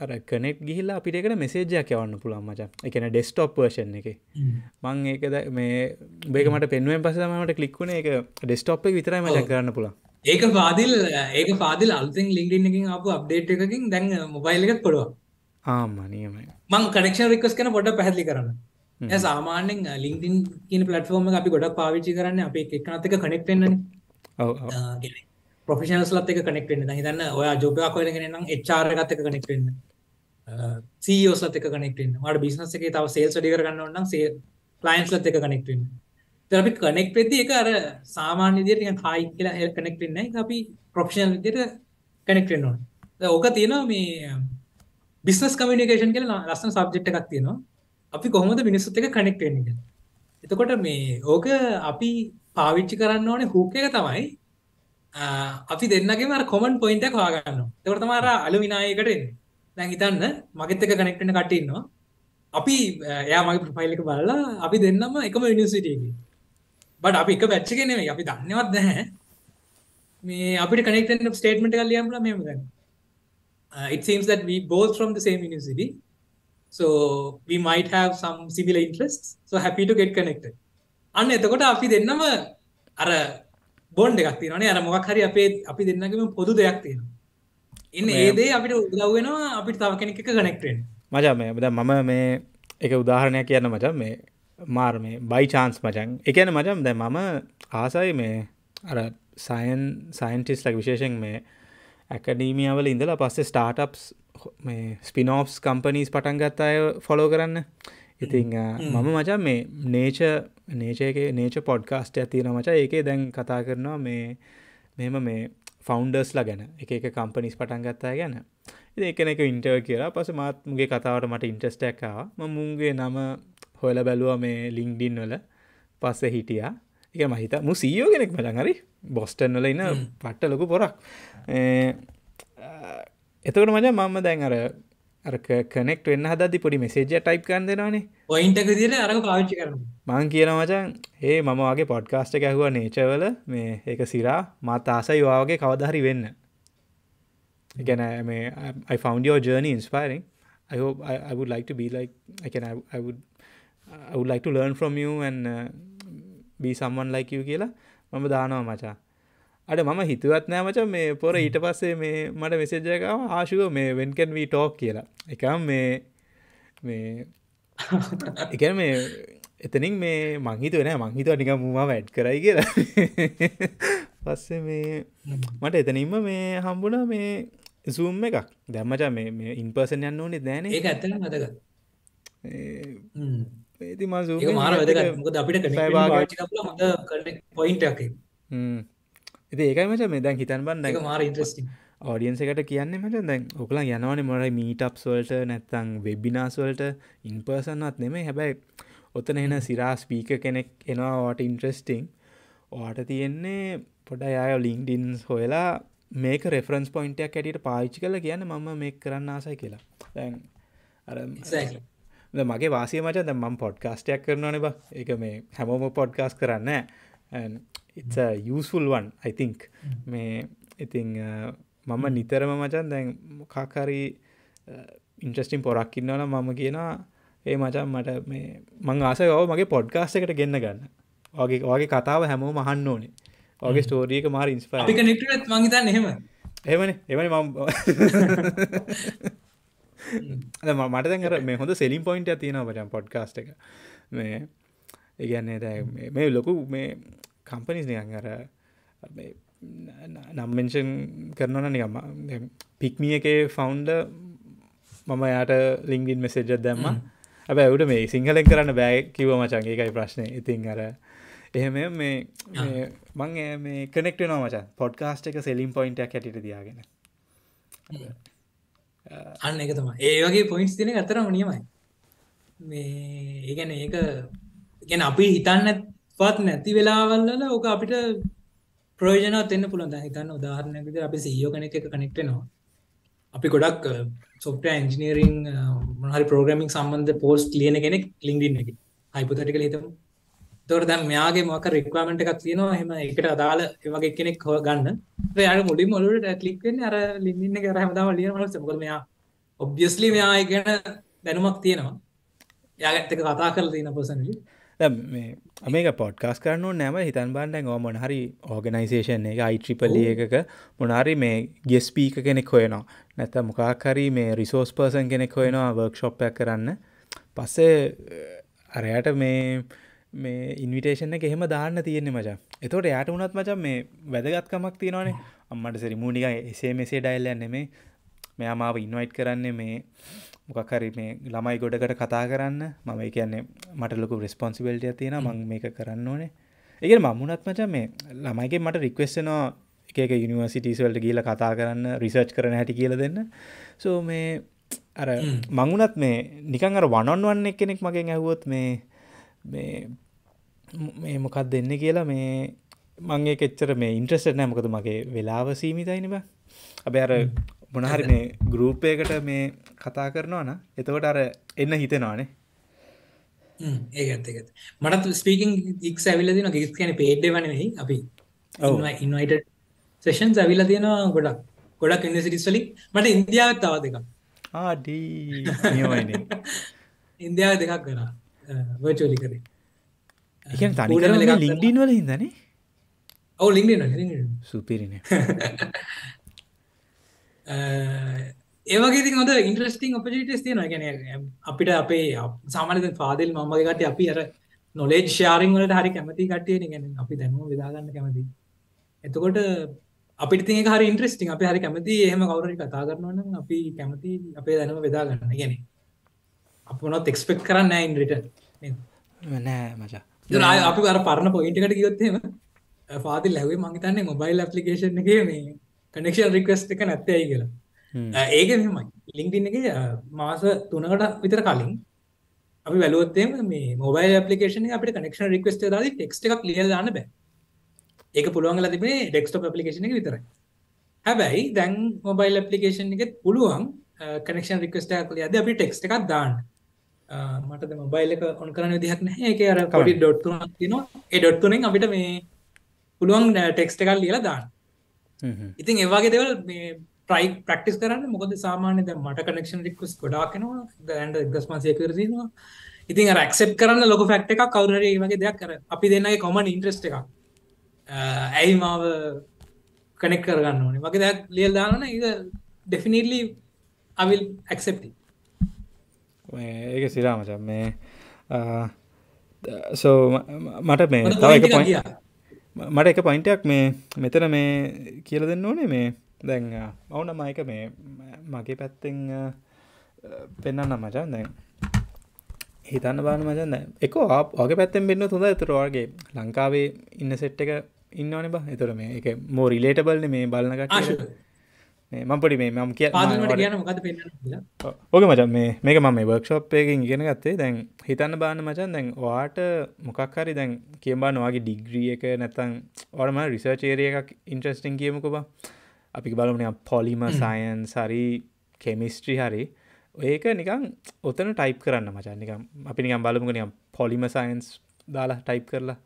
අර කනෙක් ගිහිල්ලා අපිට මෙසේජයක් යවන්න පුළන් මචන් එකන ඩෙස්ටොප් වර්ෂන් එක. මං ඒකද මේ බේකමට පෙන්ුවෙන් පසමට කලික්ුණ එක ඩෙස්ටොප් විතරයි මච කරන්න පුළන් ඒක පාදිල් ඒක පාදිල් අල්තින් ලිින්ඩින් එකින් අප අප්ඩේට් එකකින් දැන් මොබයිල් එකත් පොඩුව ආමනියමයි මං කනෙක්ෂන් රිකස් කන පොඩ පැහදිලි කරන්න. සාමානෙන් ලිින්ඩින් කියන පලටෆෝර්ම අපි ගොඩක් පාවිච්චි කරන්න අප එකනත්තක කනෙක්ටෙන්න්න ප්‍රොෆිෂනස්ලත් එක කනෙක් වෙන්න. හිතන්න ඔය ජෝපයක් කොයගෙන නම් එච්චාරගත් එක කනෙක් වෙන්න. සීෝස්ලත් එක කනෙක්ටෙන් වට බිස්නස එක තව සේල්ස් ඩිකර ගන්න නම් සේ ලයින්ස්ලත් එක කනෙක් වෙන්න අපි කනෙක් වෙද්දි එක අර සාමාන්‍ය විදියට හයි කියලා හෙල් කනෙක් වෙන්න අපි ප්‍රොෆිෂනල් විදියට කනෙක් වෙන්න ඕන. ඕක තියෙනවා මේ um, බිස්නස් කමියනිකේෂන් කියලා ලස්සන සබ්ජෙක්ට් එකක් තියෙනවා. අපි කොහොමද මිනිස්සුත් එක්ක කනෙක්ට් වෙන්නේ කියලා. එතකොට මේ ඕක අපි පාවිච්චි කරන්න ඕනේ හුක් එක තමයි uh, අපි දෙන්නගේ අර කොමන් පොයින්ට හවාගන්න තකට තමාර අලු විනායකට දැන් හිතන්න මගෙත් එක කනෙක්ටන කටඉන්නවා අපි uh, එයා මගේ ප්‍රෆයිල් එක බලලා අපි දෙන්නම එකම යනිසිටගේ බට අපි එක පැච්ච නෙවේ අපි දන්නවත් නැහැ. මේ අපිට කනෙක්ට ස්ටේටමට කල් ලියම්ල මෙම ගන්න. It seems that we both from the same university. So we might have some similar interests. So happy to get connected. අන්න එතකොට අපි දෙන්නම අර බොන්්ඩ එකක් තියනේ අර මොක් හරි අපේ අපි දෙන්නගම පොදු දෙයක් තියෙන ඉන්න ඒදේ අපිට උදව්වෙනවා අපිට තව කෙනෙක් එක කනෙක්ටෙන් මචා මේ බද මම මේ එක උදාහරණයක් කියන්න මචන් මේ මාර් මේ බයි චාන්ස් මචන්. එකන මචම් දැ මම ආසයි මේ අර සයන් සයින්ටිස්ලක් විශේෂෙන් මේ ඇකඩීමියවල ඉඳලා පස්සේ ස්ටාර්ටප්ස් මේ ස්පිනෝස් කම්පනීස් පටන් ගත්ත අය ෆොලෝ කරන්න. ඉතිං මම මචන් මේ නේච නේචයක නේච පොඩ්කාස්ට ඇතින මචා ඒකේ දැන් කතා කරනවා මේ මෙම මේ ෆෞන්ඩර්ස්ලා ගැන. එක එක කම්පනිස් පටන් ගත්තා ගැන. ඒකන එක ඉන්ටර් කියලා. පස මාත්මගේ කතාවට මට ඉන්ට්‍රස්ටැක්කා මුන්ගේ නම හොල බැලුව මේ ලිංක්ඩින් වල. පස්ස හිටිය. එක මහිත මු සීයෝ කෙනෙක් හරි? බොස්ටන් වල ඉන්න පට්ට ලොකු පොරක්. එතකට මජ මම දැන් අර කනෙක්ට වෙන්න හදදි පොඩි මෙසේජ ටයිප් කන් දෙෙනවානේ. පොයින්ටක දිර අරක පාවිච්චි කරන මං කියන මචන් ඒ මම වගේ පොඩ්කාස්ට ඇහුව නේචවල මේ ඒක සිරා මත් ආසයි වාගේ කවදහරි වෙන්න. ගැන මේ your journey inspiring. I hope I, I would like to be like I can I, I would I would like to learn from you and uh, be someone like you කියලා මම දානවා මචා. අඩ මම හිතුවත් නෑ මච මේ පොර ඊට පස්සේ මේ මට මෙසේජයකාව ආශුව මේ වෙන්කන් වී ටෝක් කියලා. එකම් මේ මේ එක මේ එතනින් මේ මංහිතුව නෑ මංහිතුව නික මුම වැඩ් කරයි කියලා. පස්සේ මේ මට එතනින්ම මේ හම්බුණ මේ සූම් එකක්. දැම්මචා මේ ඉන්පර්සන් යන්න ඕනේ දෑන ඒ ඇත්තන මතක ඒති මා මාර වැදක අපිට පොයින්ට ඉති ඒකයි මච මේ දැන් හිතන් බන්න එක මාර ඉන්ට්‍රස්ටිං ඔඩියන්ස එකට කියන්න මට දැන් ඔකලා යනවන මොර මීටප්ස්වල්ට නැත්තං වෙබ්බිනාස්වල්ට ඉන්පර්සන්නත් නෙමේ හැබැයි ඔතන එන සිරා ස්පීක කෙනෙක් එනවාට ඉන්ට්‍රස්ටිං ඕට තියෙන්නේ පොඩ අය ලිංක්ඩින්ස් හොයලා මේක රෙෆරන්ස් පොයින්ටයක් ඇටියට පාච්චි කල කියන්න මම මේ කරන්න ආසයි කියලා. දැන් අර මගේ වාසිය මච දැ මම් පොඩ්කාස්ටයක් කරනවන බ. එක මේ හැමෝම පොඩ්කාස් කරන්න it's a useful one I think. මේ ඉතිං මම නිතරම මචන් දැන් මොකාකාරී ඉන්ට්‍රස්ටිම් පොරක් ඉන්නවන මම කියනවා ඒ මචන් මට මේ මං ආසය ඔව මගේ පොඩ්කාස්ට එකට ගන්න ගන්න. වගේ වගේ කතාව හැමෝ මහන්න ඕනේ. වගේ ස්ටෝරියක මාර ඉන්ස්පා නිට මංහිතන්න එහෙම එමන එමනි මම් මට දැර මේ හොඳ සෙලින් පොයින්ට තියෙන පචන් පොඩ්කාස්ට එක. මේ ඒගන්නේ මේ ලොකු මේ කම්පනිස් අර නම්මෙන්ෂන් කරනන නිකම පික්මිය එකේ ෆවුන්ඩ මම යායට ලිංගින් මෙසේජත් දැම්ම. ඇබ ඇවුට මේ සිංහලෙන් කරන්න බෑ කිව මචන් ඒකයි ප්‍රශ්නය ඉතින් අර එහෙම මේ මං මේ කනෙක්ට නවා මචන් පොඩ්කාස්ට එක සෙලිම් පොයින්ටක් ඇටිට දයාගෙන අන්න එක තම ඒ වගේ පොයින්ස් තින අතරම නියමයි. මේ ඒගැන ඒක ගැන අපි හිතන්න පත් නැති වෙලාවල්ල ඕක අපිට ප්‍රයෝජනත් එන්න පුළොන්ද හිතන්න උදාහරණයකද අපි සීයෝ කනෙක් එක කනෙක්ටනවා අපි ගොඩක් සොප්ට ඇන්ජිනීරිං මහරි ප්‍රෝග්‍රමික් සම්බන්ධ පෝස්ට ලියන කෙනෙක් ලිින්ඩින් එක. හයිපතටික හිතම. තොර දැම් මෙයාගේ මොක රෙක්වාමට එකක් තියෙනවා. හෙම එකට අදාල වගේ කෙනෙක් හෝ ගන්න. යාට මුඩි මොලට ලික්වෙන් අර ලින්න කර හමදාම ලියන මල සකල් මෙයා ඔබ්ියස්ලි මෙයා ගැන දැනුමක් තියෙනවා. යාගත්තක කතා කරල තියන පොසනලි මේක පොඩ්කාස් කරනු නෑම හිතන් බන්ඩ ඕ මොනහරි ඕගනයිසේෂන් එක අයිට්‍රිපල්ලිය එකක මොනාරි මේ ගෙස්පීක කෙනෙක් හොයනවා. නැත මොකාකරි මේ රිසෝස් පර්සන් කෙනෙක් හොයනවා වර්ක්ෂොප්යක් කරන්න. පස්සේ අරයට මේ මේ ඉන්විටේෂන එක එහෙම දාන්න තියෙන්නේ මචා. එතොට යට වුණත් මචන් මේ වැදගත්කමක් තියෙනවානේ. අම්මට සරි මූනික එසේ මෙසේ ඩයිල්ලන්න නෙමේ. මෙයා මාව ඉන්වයිට් කරන්නේ මේ මොකක්හරි මේ ළමයි ගොඩකට කතා කරන්න. මම කියන්නේ මට ලොකු රෙස්පොන්සිබල්ටිය තියෙන මං මේක කරන්න ඕනේ. ඒක මමුණත් මච මේ ළමයිගේ මට රික්වස්ටනවා එක යනිවර්සිටිස්වල්ට කියල කතා කරන්න රිසර්ච් කරන හැටි කියල දෙන්න. සෝ මේ අර මංගුණත් මේ නිකන් අර වනොන් වන්න කෙනෙක් මගෙන් ඇහුවොත් මේ මේ මේ මොකක් දෙන්න කියලා මේ මංගේ කෙච්චර මේ ඉන්ට්‍රස්ට නෑ. මොකද මගේ වෙලාව සීමිතයිනිබ අප අර මොනහරි මේ ගරූපයකට මේ කතා කරනවා න එතකොට අර එන්න හිතෙනවානේ ඒත් මටත් ස්පීකින් ඉක් ඇවිල දින ගෙක් කියන පේඩ්ඩ වනෙහි අපි ඉන්වයිට සේෂන් ඇවිල තියෙනවා ගොඩක්. ගොඩක් ඉන්නසිටිස්වලි මට ඉන්දියාව තව දෙක ආඩී ඉන්දියාව දෙකක් කරා වර්චෝලි කරේ එක තනිකර ලින්ඩින් වල හිදනේ ඔව ලින්ඩ සුපිරින. ඒවගේ හොද ඉන්ට්‍රස්ටිං ඔපජිටස් තියෙන ගැන අපිට අපේ සාමානත පාදල් මමගේකට අපි අර නොලේජ් ශාරිං වලට හරි කැමති කට්ටිය ගැන අපි දැනුව විදාගන්න කැමති එතකොට අපිට තිය හරි ඉන්ට්‍රස්ටිං අප හරි කැමති එහම කවුරරි කතා කරනවන අපි කැමති අපේ දැනුව වෙදාගන්න ගැන අපනොත් එක්ස්පෙක්් කරන්න ඉන්ඩට නෑ මචා අපි අර පරණ පොයින්ටකට ගියොත්තේම පාති ලැවේ මංහිතන්නේ මොබයිල් ඇපලිකේෂන් එක මේ කනෙක්ෂන් රික්වස්ට එක නැත්තයි කියලා. ඒක මෙමයි ලිංක්ටින්නගේ මාස තුනකට විතර කලින් අපි වැලුවත්තේම මේ මොබයිල් පපිකේෂන අපට කනෙක්ෂන් රික්වස්ට ද ටෙක්ට එකක් ලිය දාන්න බෑ. ඒක පුළුවන් ලතිබේ ඩෙක්ස්ටෝ පපිකේෂන එක විතරයි. හැබැයි දැන් මොබයිල් පපිකේෂන් එකත් පුළුවන් කනෙක්ෂන් රික්වස්ට කලිය අද අපි ටෙක්ස්ට එකක් දාන්න මට මොබයිල් එක ඔන් කරන විදිහක් නැහැ. ඒක අර පොඩි ඩොට් තුනක් තියෙනවා. ඒ ඩොට් තුනෙන් අපිට මේ පුළුවන් ටෙක්ස්ට් එකක් ලියලා දාන්න. ඉතින් ඒ වගේ දේවල් මේ ට්‍රයි ප්‍රක්ටිස් කරන්න. මොකද සාමාන්‍ය දැන් මට කනෙක්ෂන් රික්වෙස්ට් ගොඩාක් එනවා. දැන් 1000 කර තියෙනවා. ඉතින් අර ඇක්සෙප්ට් කරන්න ලොකු ෆැක්ට් එකක් කවුරු හරි මේ වගේ දෙයක් කර අපි දෙන්නගේ කොමන් ඉන්ට්‍රස්ට් එකක්. ඇයි මාව කනෙක්ට් කරගන්න ඕනේ? වගේ දෙයක් ලියලා දානවා ඒක definitely I will accept it ඒක සිරා මචන් මේ සෝ මට මේ තව එක පොයි මට එක පයින්ටයක් මේ මෙතන මේ කියල දෙන්න ඕනේ මේ දැන් ඔවුන මයික මේ මගේ පැත්තෙන් පෙන්න්න මචන් දැන් හිතන්න බාන මචන්න එක ඔගේ පැත්තෙන් බෙන්න්න තුොඳ ඇතුරවාගේ ලංකාවේ ඉන්න සෙට් එක ඉන්නවන බ. එතුර මේ එක මෝ රිලේටබල්න මේ බලන්නකට මම්පොඩි මේ මම කිය ඕක මචන් මේ මේක මම වර්ක්ෂෝප් එකකින් ඉගෙන ගත්තේ. දැන් හිතන්න බාන්න මචන් දැන් වාට මොකක් හරි දැන් කියම්බා නොවාගේ ඩිග්‍රිය එක නැතන් ඕටම රිසර්චේරිය එකක් ඉන්ට්‍රස්ටිං කියමුකබ අපි බලමන පොලිම සයන් සරි කෙමිස්ට්‍රි හරි ඒක නිකං ඔතන ටයිප් කරන්න මචන්. නිකම් අපි නිකම් බලමුගනියම් පොලිම සයින්ස් දාලා ටයිප් කරලා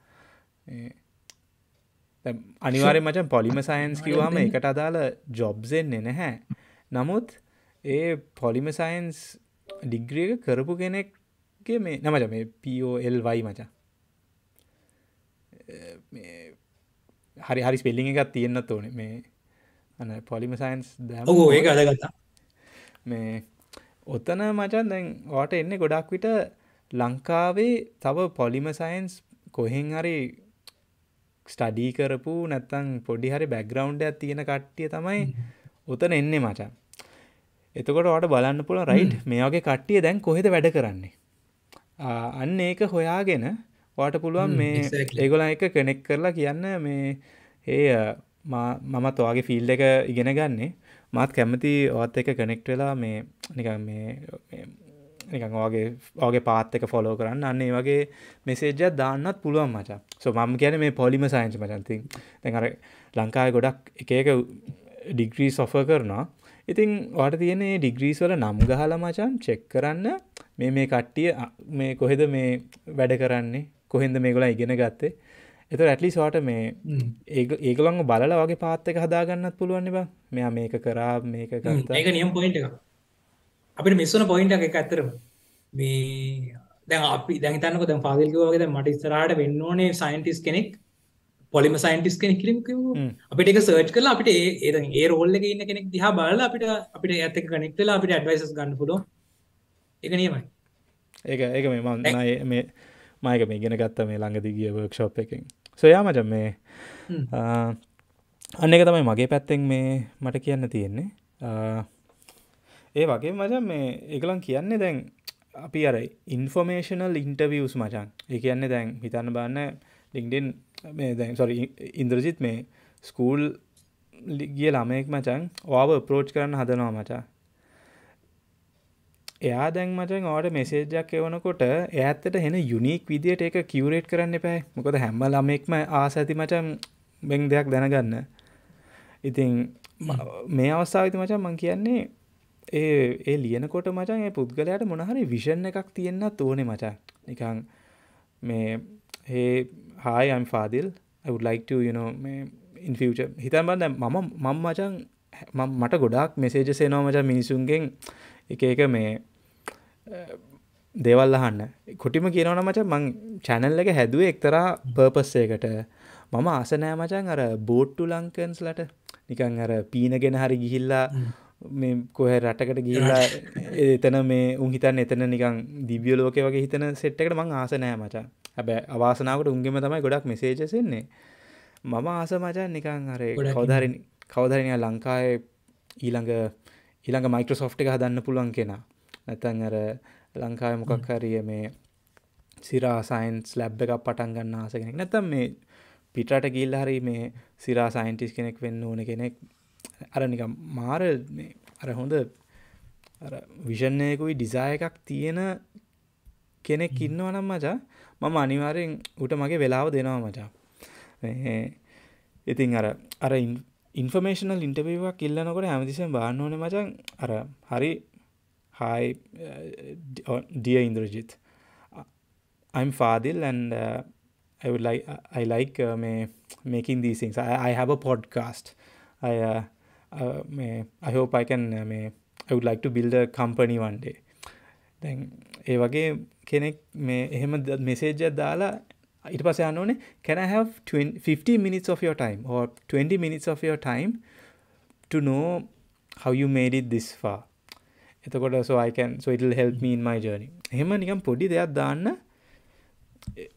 අනිවාරය මචන් පොලිම සයින්ස් කිවවාම එකට අදාළ ජොබ්සෙන්නේ නැහැ. නමුත් ඒ පොලිම සයින්ස් ඩිග්‍රියක කරපු කෙනෙක්ගේ මේ නමච මේ පෝල් වයි මචා. හරි හරි ස්පෙල්ලිං එකත් තියෙන්න්න ඕන. මේ අන පොලිම සයින්ස් ඕ ඒ අදගත්තා. මේ ඔත්තන මචන් දැන් වාට එන්න ගොඩක් විට ලංකාවේ තව පොලිම සයින්ස් කොහෙන් හරි ස්ටඩී කරපු නැත්තං පොඩි හරි බැග්‍රවන්්ඩයක් තියෙන කට්ටිය තමයි උතන එන්නේ මචා. එතකොට වට බලන්න පුළ රයිට් මේගේ කට්ටිය දැන් කොහෙද වැඩ කරන්නේ? අන්න ඒක හොයාගෙන වාට පුළුවන් මේ. ඒගොල එක කෙනෙක් කරලා කියන්න මේ ඒ මමත් ඔයාගේ ෆිල්ඩ එක ඉගෙන ගන්නේ. මාත් කැමති ඔත් එක කනෙක්ට වෙලා මේ නිකන් මේ නිකන් වගේ වගේ පාත් එක ෆොලෝ කරන්න. අන්නේ වගේ මෙසේජ්ජත් දාන්නත් පුළුවන් මචා. සො මම කියන මේ පොලිම සයින්ස් මචන්ති දැඟර ලංකාය ගොඩක් එක එක ඩිග්‍රී සොෆ කරනවා. ඉතින් වාට තියෙන ඩිග්‍රීස් වල නම් ගහල මචන් චෙක් කරන්න මේ මේ කට්ටිය මේ කොහෙද මේ වැඩ කරන්නේ? කොහෙන්ද මේගොලා ඉගෙන ගත්තේ? එත ඇටලිස්වාට මේ ඒගලං බලල වගේ පාත්තක හදාගන්නත් පුළුවන් බ. මෙයා මේක කරා මේක ඒක නියම් පොයින්ට එක අපිට මිස්සුන පොයින්ට එක ඇත්තරම මේ දැන් අපි දැතනක දැ පාදිල්කවගේ මට ස්තරාට වෙන්න ඕනේ සයින්ටිස් කෙනෙක් පොලිම සයින්ටිස් කෙනෙක් කිරීම අපිට එක සර්ච් කල අපිට ඒ ඒ රෝල්ල ඉන්න කෙනෙක් දිහා බල අපිට අපිට ඇතක කනෙක්ටලා අපිට ඇඩවයිසස් ගන්න පුලො එක නියමයි. ඒක ඒක මේ මන්න මේ මයක මේ ගෙන ගත්ත මේ ළඟදි ගිය වර්ක්ෂෝප් එකින්. සොයා මච මේ අන්න එක තමයි මගේ පැත්තෙන් මේ මට කියන්න තියෙන්නේ ඒ වගේ මචන් මේ එකලන් කියන්නේ දැන් අපි අර ඉන්ෆෝමේෂනල් ඉන්ටවියස් මචන්. ඒ කියන්නේ දැන් හිතන්න බන්න ලිින්ඩෙන් මේ දැන් සොරි ඉන්ද්‍රජිත් මේ ස්කූල් ගිය ළමයෙක් මචන් ඔාව ප්‍රෝච් කරන්න හදනවා මචා එයා දැන් මචන් ඕට මෙසේජ්ජක් එවනකොට ඇත්තට හෙන යුනික් විදියට එක කිවරේට් කරන්න එපෑ මොකද හැම්ම ළමෙක්ම ආස ඇති මචන් බෙන් දෙයක් දැනගන්න. ඉතින් මේ අවස්ථාවිති මචන් මං කියන්නේ ඒ ඒ ලියනකොට මචන් ඒ පුද්ගලයාට මොනහරි විෂණ එකක් තියෙන්න්න තෝනෙ මචා නිකං මේ ඒ හායිම් Fadil I would like to you know මේ in future. හිතන් බන්න මම මම මචන් මට ගොඩක් මෙසේජ සේනවා මචන් මිනිසුන්ගෙන් එක එක මේ දේවල් අහන්න. කොටිම කියනවන මච මං චැනල් එක හැදුව එක්තරා පර්පස්සයකට මම ආසනෑ මචන් අර බෝට්ටු ලංකන්ස්ලට නිකං අර පීනගෙන හරි ගිහිල්ලා මේ කොහ රටකට ගිල්ලා එතන මේ උන් හිතන් එතන නිකං දිවියලෝක වගේ හිතන සෙට්කට මං ආසනෑ මචා. හැබැ අවාසනාවට උන්ගෙම තමයි ගොඩක් මෙසේජසෙන්නේ මම ආස මචන් නිකං අර කවධරි කවධරනය ලංකාය ඊළඟ ඊළඟ මයික්‍රසෝෆ්ට එක හදන්න පුළුවන් කෙනා. නැතන් අර ලංකාව මොකක් හරිය මේ සිරා සයින්ස් ලැබ් එකක් පටන් ගන්න ආස කෙනෙක්. නැතම් මේ පිටට ගිල් හරි මේ සිරා සයින්ටිස් කෙනෙක් වෙන්න ඕන කෙනෙක් අර නික මාර අර හොඳ විෂණයකුයි ඩිසාය එකක් තියෙන කෙනෙක් ඉන්නව නම් මචා මම අනිවාරයෙන් උට මගේ වෙලාව දෙනවා මචා ඉතින් අර අර ඉන්ෆර්මේෂනල් ඉන්ටවීවක් ඉල්ලනකොට හැමතිසම් බාන්න ඕන මචන් අර හරි හයි ඩිය Indrajit I'm Fadil and uh, I would like I like uh, may, making these things. I, I have a podcast. I uh, uh, may, I hope I can uh, may, I would like to build a company one day. දැන් ඒ වගේ කෙනෙක් මේ එහෙම මෙසේජ්ජක් දාලා ඊට පස්සේ යන්න ඕනේ can I have 20, 15 minutes of your time or 20 minutes of your time to know how you made it this far එතකොට so I can so it will help me in my journey එහෙම නිකන් පොඩි දෙයක් දාන්න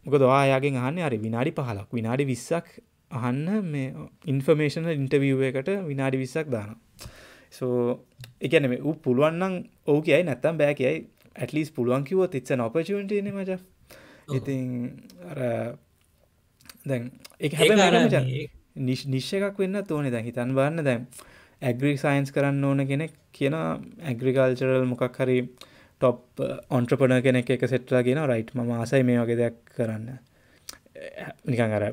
මොකද ඔයාගෙන් අහන්නේ හරි විනාඩි 15ක් විනාඩි 20ක් අහන්න මේ ඉන්ෆර්මේෂනල් ඉන්ටර්විව් එකට විනාඩි 20ක් දානවා. So ඒ කියන්නේ ඌ පුළුවන් නම් ඔව් කියයි නැත්තම් බෑ කියයි. Least පුළුවන් කිව්වොත් it's an opportunity නේ මචං. ඉතින් අර දැන් එක හැ නිශ්ෂ එකක් වෙන්න තෝනෙ දැන්. හිතන් බන්න දැන් ඇග්‍රි සයින්ස් කරන්න ඕන කෙනෙක් කියන ඇග්‍රිකල්චරල් මොකක් හරි ටොප් ඔන්ට්‍රපන කෙනෙක් එක සෙට්ලා කියෙන රයිට් ම ආසයි මේ වගේ දෙයක් කරන්න. නිකන් අර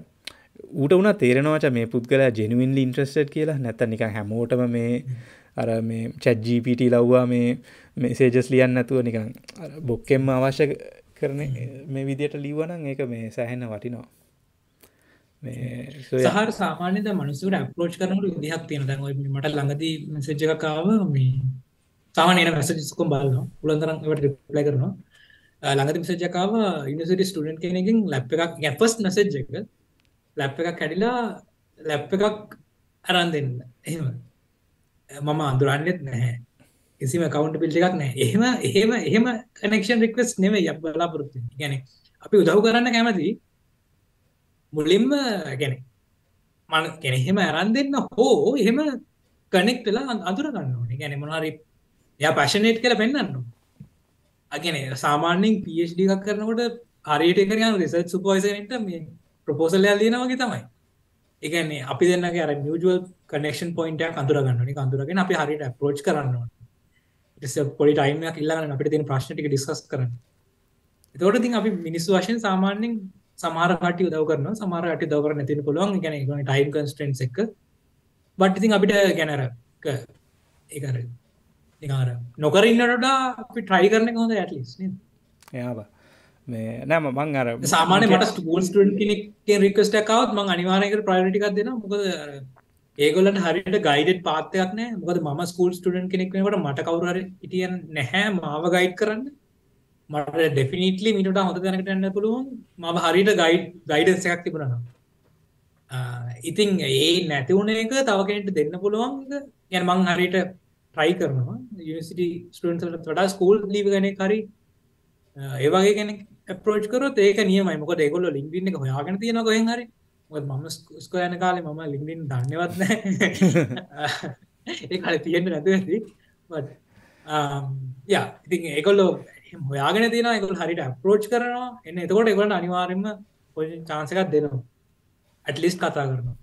ඌට වුණ තේරෙනවාච මේ පුද්ගලයා ජෙනුවන්ලි ඉන්ට්‍රස්ට් කියලා. නැත නික හැමෝටම මේ අර මේ චැජ්ජීපිට ලව්වා මේ මෙසේජස් ලියන්න ඇතුව නිකං බොක්කෙම අවශ්‍ය කරන මේ විදියට ලිවනං ඒක මේ සැහෙන වටිනවා. සහර සාමාන්‍යද මනුසුට පලෝච් කරනට විදිහක් තියෙන දැන් මට ලඟදී මෙසේජ්ජකාව මේ සාමානයට මැසජස්කුම් බලන්න උලන්දරන් වට ප්ලයි කරනවා. ළඟති මෙසජකාව ඉනිසිට ස්ටඩන් කෙනකින් ලැප් එකක් ගැපස් නසෙජ් එක ලැප් එකක් කැඩිලා ලැප් එකක් අරන් දෙන්න. එහෙම. මම අඳුරන්නෙත් නැහැ. කිසිම කවුන්ට පිල්ි එකක් නෑ එහෙම එහෙම එහෙම කනෙක්ෂන් රික්වස් නෙවේ ය බලාපොරොත්තු ගැන අපි උදව් කරන්න කැමති මුලින්ම ගැන මන ගැන එහෙම ඇරන් දෙන්න හෝ එහෙම කනෙක්ටලා අඳුර ගන්න ඕනේ. ගැන මොනාරි ය පශනේට් කළ පෙන්න්න අගෙන සාමාන්‍යෙන් පD එකක් කරනකොට හරියට කරන රිසර්ච් සුපෝයිසනට මේ ප්‍රපෝසල් යාදීන වගේ තමයි. එකන්නේ අපි දෙන්නගේ අර මියජුවල් කනෙක්ෂන් පොයින්ට අඳුරගන්නනි අඳුරගෙන අපි හරිට පෝච් කරන්න පොලි ටයිමයක් ඉල්ලාගෙන අපිට තින ප්‍රශ්නටික ඩිස්කස් කරන්න. එතවට තින් අපි මිනිස්සු වශයෙන් සාමාන්‍යෙන් සමාරට උදව කරන සමාරට දවර නැතින පුළුවන්. ගැන ටයිම් කන්ස්ටන්් එක බට් ඉතින් අපිට ගැනර ඒකර නිකාර නොකර ඉන්නට අපි ට්‍රයි කරන හොඳ ඇටලිස් එයාබ මේ නෑම මං අර සාමානය මට ස්කූල් ටන් කෙනෙක් රිකස්ටකවත් මං අනිවානයකට ප්‍රයිටිකක් දෙෙන මොකද ඒගොලන් හරිට ගයිඩ පාතයක් නෑ. මොකද ම ස්කූල් ටඩන් කෙනෙක්නට මට කවුරර ඉටියන් නැහැ. මාව ගයිඩ් කරන්න. මට ඩෙෆිනිටලි මිට හොඳ දැනකට එන්න පුළුවන්. මම හරිට ගයිඩ් ගයිඩන්ස එකක් තිබුණනවා ඉතින් ඒ නැතිවුණ එක තවකෙනට දෙන්න පුළුවන් ගැන මං හරිට ට්‍රයි කරනවා. යනිසිටි ස්ටන්ට වඩා ස්කූල් ලීව ගන කරි ඒවගේ කෙනෙක් පෝච් කරොත් ඒක නියමයි. මොක දෙකොල්ල ලින්ගින්න එක හොයාගෙන තියෙන කොහෙ හරි. මම ස්කෝයන කාලේ මම ලින්ගින් දන්නවත්න ඒ කාල තියෙන්ට නැතු ඇති. ය ඉතින් ඒකොල්ලෝ හොයාගෙන තින එකකුල් හරිට පෝච් කරනවා. එන්න එතකොට එකට අනිවාරෙන්ම පො චාන්සකත් දෙනවා. ඇටලිස් කතා කරනවා.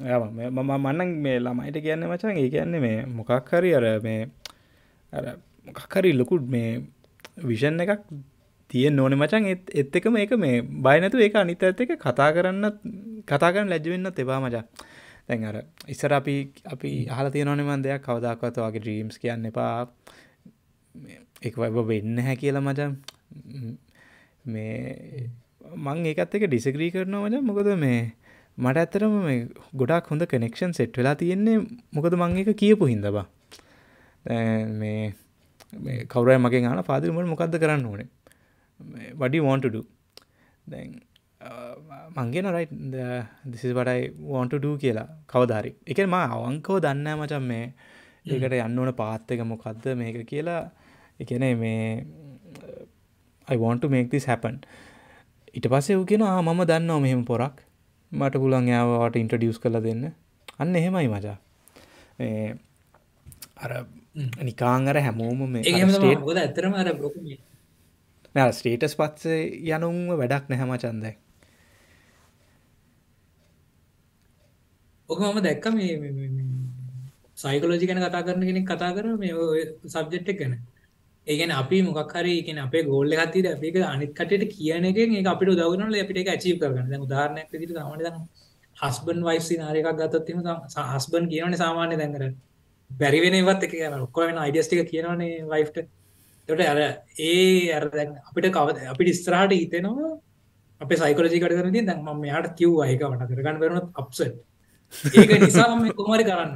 මම මන්නන් මේ ළමයිට කියන්න මචන් ඒ කියන්නේ මේ මොකක් හරි අර මේ අර මොකක්හරි ලොකුඩ් මේ විෂන් එකක් තියෙන් ඕන මචන් එත් එත් එක මේක මේ බයනතු ඒක අනිත ඇත් එක කතා කරන්න කතාගන්න ලැජවෙන්න තෙබා මචා. තැන් අර ඉස්සර අපි අපි හල තියනොනෙමන් දෙයක් කවදක්වත වගේ ඩ්‍රීම්ස් කියන්න එපා. එක වබ වෙන්න හැ කියලා මචන් මේ මං ඒකත් එක ඩිසග්‍රී කරනවා මච. මොකද මේ මට ඇත්තරම මේ ගොඩක් හොඳ කනෙක්ෂන් සෙට් වෙලා තියෙන්නේ මොකද මං එක කියපු හින්දබා මේ කවරය මගේ න පාදිරමට මොකක්ද කරන්න ඕනේ? වඩි වෝන්ටඩ දැන් මංගෙන රයි දිසි වටයි වෝන්ටඩ කියලා. කවධරි එක ම අවංකව දන්න මචන් මේ ඒකට යන්න ඕන පාත්තක මොකක්ද මේක කියලා. එකන මේ I want to make this happen. ඉට පස්සේ වූ කියෙන මම දන්නවා මෙහෙම පොරක්. මට පුළන් යාවට ඉන්ට්‍රඩියස් කළ දෙන්න. අන්න එහෙමයි මචා. අර නිකාංගර හැමෝම මේ ඇතරම අර බොක ස්ටේටස් පත්සේ යනුම්ම වැඩක් නැහැම චන්දයි ඕක මම දැක්ක මේ සයිකලෝජි ගැන කතා කරන කෙනෙක් කතා කර මේ සබ්ජෙට්ක් ගැන. ඒගෙන අපි මොකක් හරි කියන අපේ ගෝල්ල හතිද අපික අනිත් කටට කියන එක ඒ අපිට දවනල අපිට ඇචීව කරගන්න. උදාරණයක් විදිට සමන හස්බන් වයිසි නාරකක් ගත්තත්ම හස්බන් කියවන සාමාන්‍ය දැන්කර බැරිවෙනවත් එක ඔක්කොන අයිඩස්ටික කියනවනේ වයිෆ්ට තොට අර ඒ අර අපිට කව අපි ඉස්ත්‍රහට හිතෙනවා අප සයිකලජිකට කරන දැන් ම යාට කිව් අයකවට කරගන්න කරනත් අප්සට් ඒක නිසා කොමරි කරන්න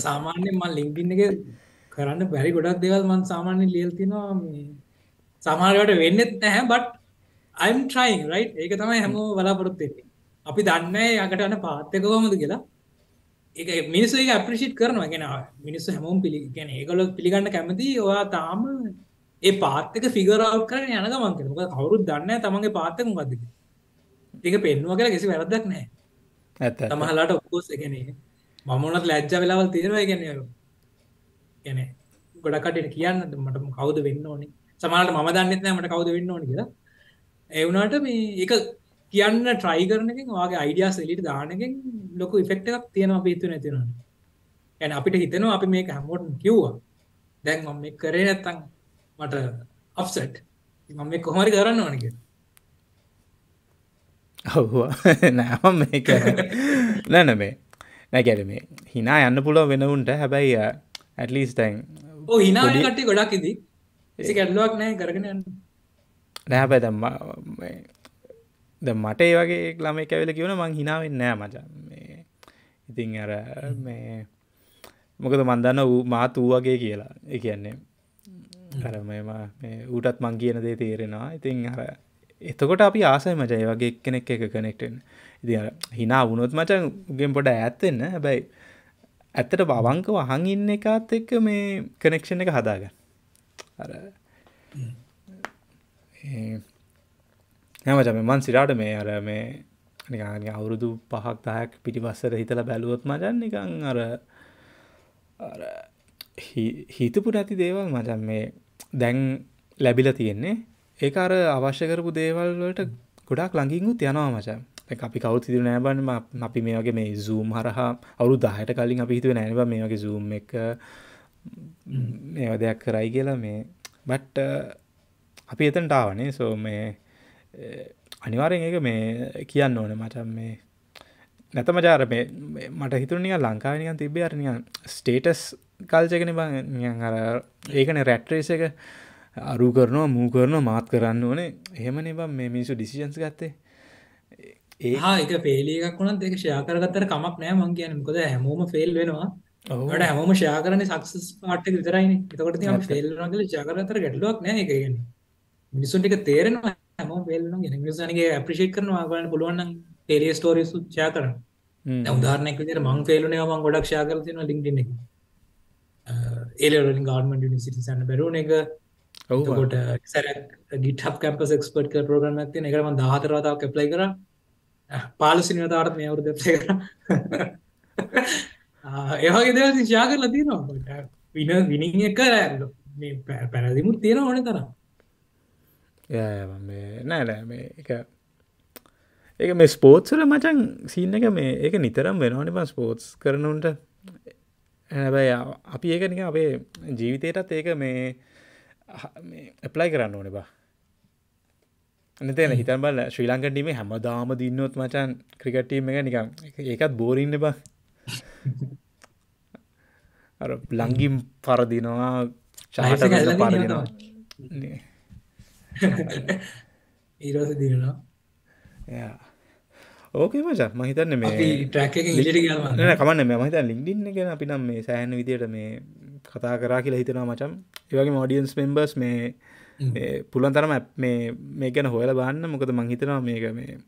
සාමාන්‍ය මල් ලිංකින්න එක කරන්න බැරි ගොඩක් දෙවල් මන් සාමාන්‍ය ලියල් තිනවා. සමාරයට වෙන්නෙත් නැහැ බට් අයිම් ට්‍රයින් රයි් ඒක තමයි හැමෝ බලාපොරොත්තෙන්නේ අපි දන්න යකට අන පාත්තකවමද කියලා. ඒ මිනිස්සු එක අප්‍රිෂිට් කරනවා. ගෙන මිනිස්සු හැමෝම් පිළි ගැන ඒගොල පිළිගන්න කැමති ඔයා තාම ඒ පාත්තක ෆිගරව් කරන යන ගමන් කෙනක කවරුත් දන්න තමන්ගේ පාත්තක මොකක්ද ඒක පෙන්වා කියලා කිසි වැරදක් නෑ ඇත තමහලාට ඔක්කෝස් එකන මමනත් ලැජ්ජ වෙලාවල් තේරවා ගැන ගැන ගොඩකට කියන්න මට කවුද වෙන්න ඕනි? සමාට ම දන්නෙත් මට කවුද වෙන්න ඕනි කියලා. එවුනාට මේ එක කියන්න ට්‍රයි කරනකින් වගේ අයිඩියස් එලිට දානකින් ලොකු ඉෆෙක්ට එකක් තියෙනවා පිතු නැතිනවා ඇන අපිට හිතනවා අපි මේක හැමෝටන් කිව්වා. දැන් මම මේ කරේ නැත්තං මට අප්සට් මම මේ කොහමරි කරන්න ඕනක ඔව්වා නෑම මේක නැන මේ නැගැර මේ හිනා යන්න පුළුව වෙනවුන්ට හැබැයි ඇටලිස් තැන් ඕ හිනා කට්ටි ගොඩක් ඉදී ගැල්ලුවක් නෑ කරගෙන නෑබැ දම්මා ද මට ඒ වගේ ළමයි කැවෙල කිවන මං හිනාවෙන් නෑ මචන් මේ ඉතින් අර මේ මොකද මන්දන්න වූ මාත් වූ වගේ කියලා. එක කියන්නේ අර මෙම ඌටත් මං කියන දේ තේරෙනවා. ඉතින් අර එතකොට අපි ආසයි මච ඒ වගේ එක්කෙනෙක් එක කනෙක්ටෙන් ඉති හිනා වුණොත් මචන් උගෙන් පොඩ ඇත්තෙන්න හැබැයි ඇත්තට බවංක වහන් ඉන්න එකත් එක්ක මේ කනෙක්ෂණ එක හදාගන්න. අර හැමචම මන් සිරාට මේ අර මේ නිකාන අවුරුදු පහක් දහයක් පිටිපස්සර හිතල බැලුවොත් මජන් නිකං අර හිතපු නැති දේවල් මචන් මේ දැන් ලැබිල තියෙන්නේ. ඒ අර අවශ්‍ය කරපු දේවල් වලට ගොඩක් ළඟින්ගුත් යනවා මචන් අපි කවු තිර නෑබන්න අපි මේ වගේ මේ සූම් හරහා අවුරු දහයට කලින් අපි හිතුව නෑනව මේ වගේ සූම් එක මේ දෙයක් කරයි කියලා මේ. බට්ට අපි එතන්ට ආවනේ. සෝ මේ අනිවාරෙන් එක මේ කියන්න ඕන. මට මේ නැතම ජාර මේ මට හිතුරනිය ලංකාවනිකන් තිබේ අරනිය ස්ටේටස් කල්චකන බං. අර ඒකන රැට්රේස එක. අරු කරනවා මූ කරනවා මාත් කරන්න ඕනේ. එහෙමනේ බම් මේ මිනිසු ඩිසිජන්ස් ගත්තේ. ඒ එක පේලියක් වුණත් ඒක ෂයා කරගත්තට කමක් නෑ මං කියන්නේ. මොකද හැමෝම ෆේල් වෙනවා. ට හැමෝම ෂයා කරන සක්සස් පාට්ක විතරයින. එතකොට ම ෆෙල් නගල ෂාකරතර ගැටලුවක් නෑ එක ගැන මිනිසුන් ටික තේරෙනවා හැම ෆෙල්න ගෙන මිනිසන්ගේ අප්‍රිෂේට් කරනවා ගන්න පුළුවන් ටේලිය ස්ටෝරිස් ෂයා කරන උදාරනයක් විදිහට මං ෆෙල්ුනේ මං ගොඩක් කරලා තියෙනවා LinkedIn එකේ. ඒලවලින් ගාර්මන්ට නිසිටි සන්න බැරුණ එක ඔවුකොට සැර ගිටහ් කැම්පස් එක්ස්පර්ට් ප්‍රෝග්‍රම ඇති එකම දාහතරවාතාව කැප්ලයි කර. පාලසි නිවතාරත් මේ අවුරු දෙප්ලේ කර. ඒවගේ දෙව ශා කරලා තියෙනවා. වින විනිින් එක පැරදිමුත් තියෙන ඕන තරම් නෑනෑ මේ එක ඒක මේ ස්පෝට්සල මචන් සිීන්න එක මේ ඒක නිතරම් වෙනවානි ප ස්පෝට්ස් කරනුන්ට හැබැයි අපි ඒකනික අපේ ජීවිතයටත් ඒක මේ ඇප්ලයි කරන්න ඕන බා. නතේන හිතන් බල ශ්‍රී ලංකටීමේ හැමදාම දින්නොත් මචන් ක්‍රිකටීම එක නිකම් ඒකත් බෝරඉන්න බා. ලංගිම් පරදිනවා චාට පරදිනවා ඊරස දිනවා ඕකේ මච මහිතන්න මේ කමන්න මේ මහිත ලිින්ඩින්න ගෙන අපි නම් මේ සෑහන විදියට මේ කතා කරා කියලා හිතෙනවා මචම් ඒවගේ මෝඩියන්ස් මෙම්බර්ස් මේ පුළන් තරම මේ මේ ගැන හොයල බන්න මොකද මංහිතනවා මේක මේ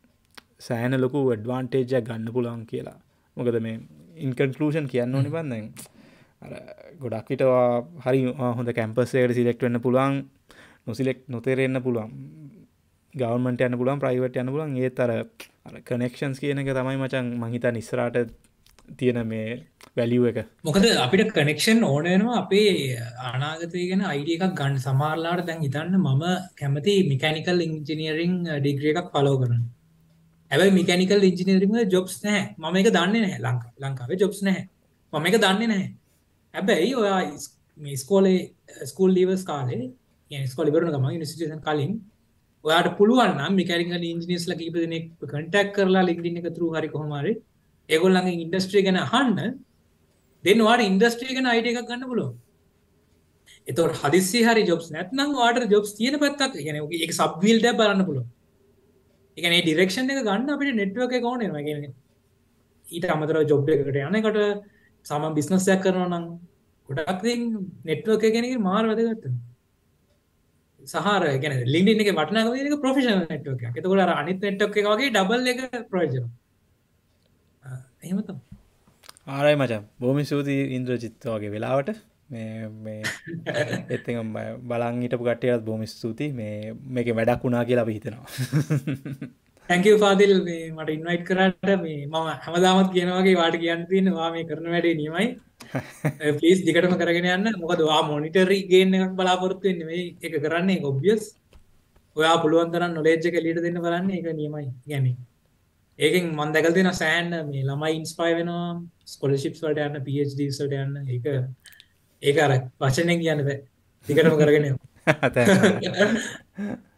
සෑන ලොකු ඩ්වාන්ටේජයක් ගන්න පුළන් කියලා. මොකද මේ ඉන්කන්කලූෂන් කියන්න ඕනි බන්දෙන් ගොඩක් විටවා හරි හොඳ කැම්පස්සේට සිලෙක්ට වෙන්න පුළුවන් නොසිලෙක් නොතේරෙන්න්න පුළුවන්. ගවන්මට යන්න පුලන් ප්‍රයිවට යන්න පුලන් ඒ තර කනෙක්ෂන්ස් කියන එක තමයි මචන් මහිතා නිස්සරට තියෙන මේ වැලිුව එක. මොකද අපිට කනෙක්ෂන් ඕනනවා අපේ අනාගතය ගැන අයිඩිය එකක් ගන්න. සමාරලාට දැන් හිතන්න මම කැමති මිකැනිකල් ඉංජිනියරිං ඩිග්‍රිය එකක් පලෝ කරන ඇබයි මිකැනිකල් ඉංජිනීරීම ජොබ්ස් නෑ මම එක දන්න නෑ ලංකා ලංකාවේ ජොබ්ස් නැහැ. මම එක දන්නේ නැහැ. හැබැයි ඔයා ස්කෝලේ ස්කූල් ලීවස් කාලේ ස්කොල ඉවරන ගම නිසිටන් කලින් ඔයාට පුළුවන් මිකරිකල් ඉංජිනිස් ල කීප දෙනෙක් කටක් කරලා ලින්ඩින එක තුරු හරි කොහමරි ඒගොල්ලගේ ඉන්ඩස්ට්‍රිය ගැන හන්න දෙන්නවාට ඉන්ඩස්ට්‍රිය ගැන අයිඩ එකක් ගන්න පුලුව එතවට හදිසි හරි ජොබ්ස් නැත්නම් වාට ජොබ්ස් තියෙන පත්තක් ගැන එක සබ්විල්ඩ බලන්න පුළුව එකන ඩිරක්ෂන් එක ගන්න අපිට නෙට්ව එක කෝන ගෙන ඊට අමතර ජොබ් එකට යනකට සම බිස්නස්යක් කරනවා නම් ගොඩක් නෙට්වක ගැන මාර වැදගත්ත සහර ගැන ලින්ඩ එක වටන එක ප්‍රෆිෂන නෙට්වක එතකොට අනිත් නෙට්ක් එක වගේ ඩබල් එක ප්‍රෝජන එහෙමතම් ආරයි මචන් බෝමි සූති ඉන්ද්‍ර චිත්තවාගේ වෙලාවට. මේ එත් බලන් හිටපු කටයත් බොම ස්තුති මේ මේක වැඩක් වුණා කියලා අපි හිතෙනවා තැංකව පාදිල් මට ඉන්වයිට් කරට මේ මම හැමදාමත් කියනවගේ වාට කියන්න තියෙනවා. මේ කරන වැඩේ නියමයි. පලිස් දිකටම කරගෙන යන්න. මොකදවා මොනිටරි ගේන්න එකක් බලාපොරත්තුවෙන්න මේ එක කරන්නේ ඔබ්ියස් ඔයා පුළුවන් තරන්න නොලේජ්ජක ලිට දෙන්න බලන්නේ එක නියමයි ගැන ඒකෙන් මන්දකල් දෙෙන සෑන් මේ ළමයි ඉන්ස්පයි වෙනවා. ස්කොලශිප්ස් වලට යන්න පඩ යන්න. එක ඒක අර වචනයෙන් කියන්න බෑ. දිගටම කරගෙන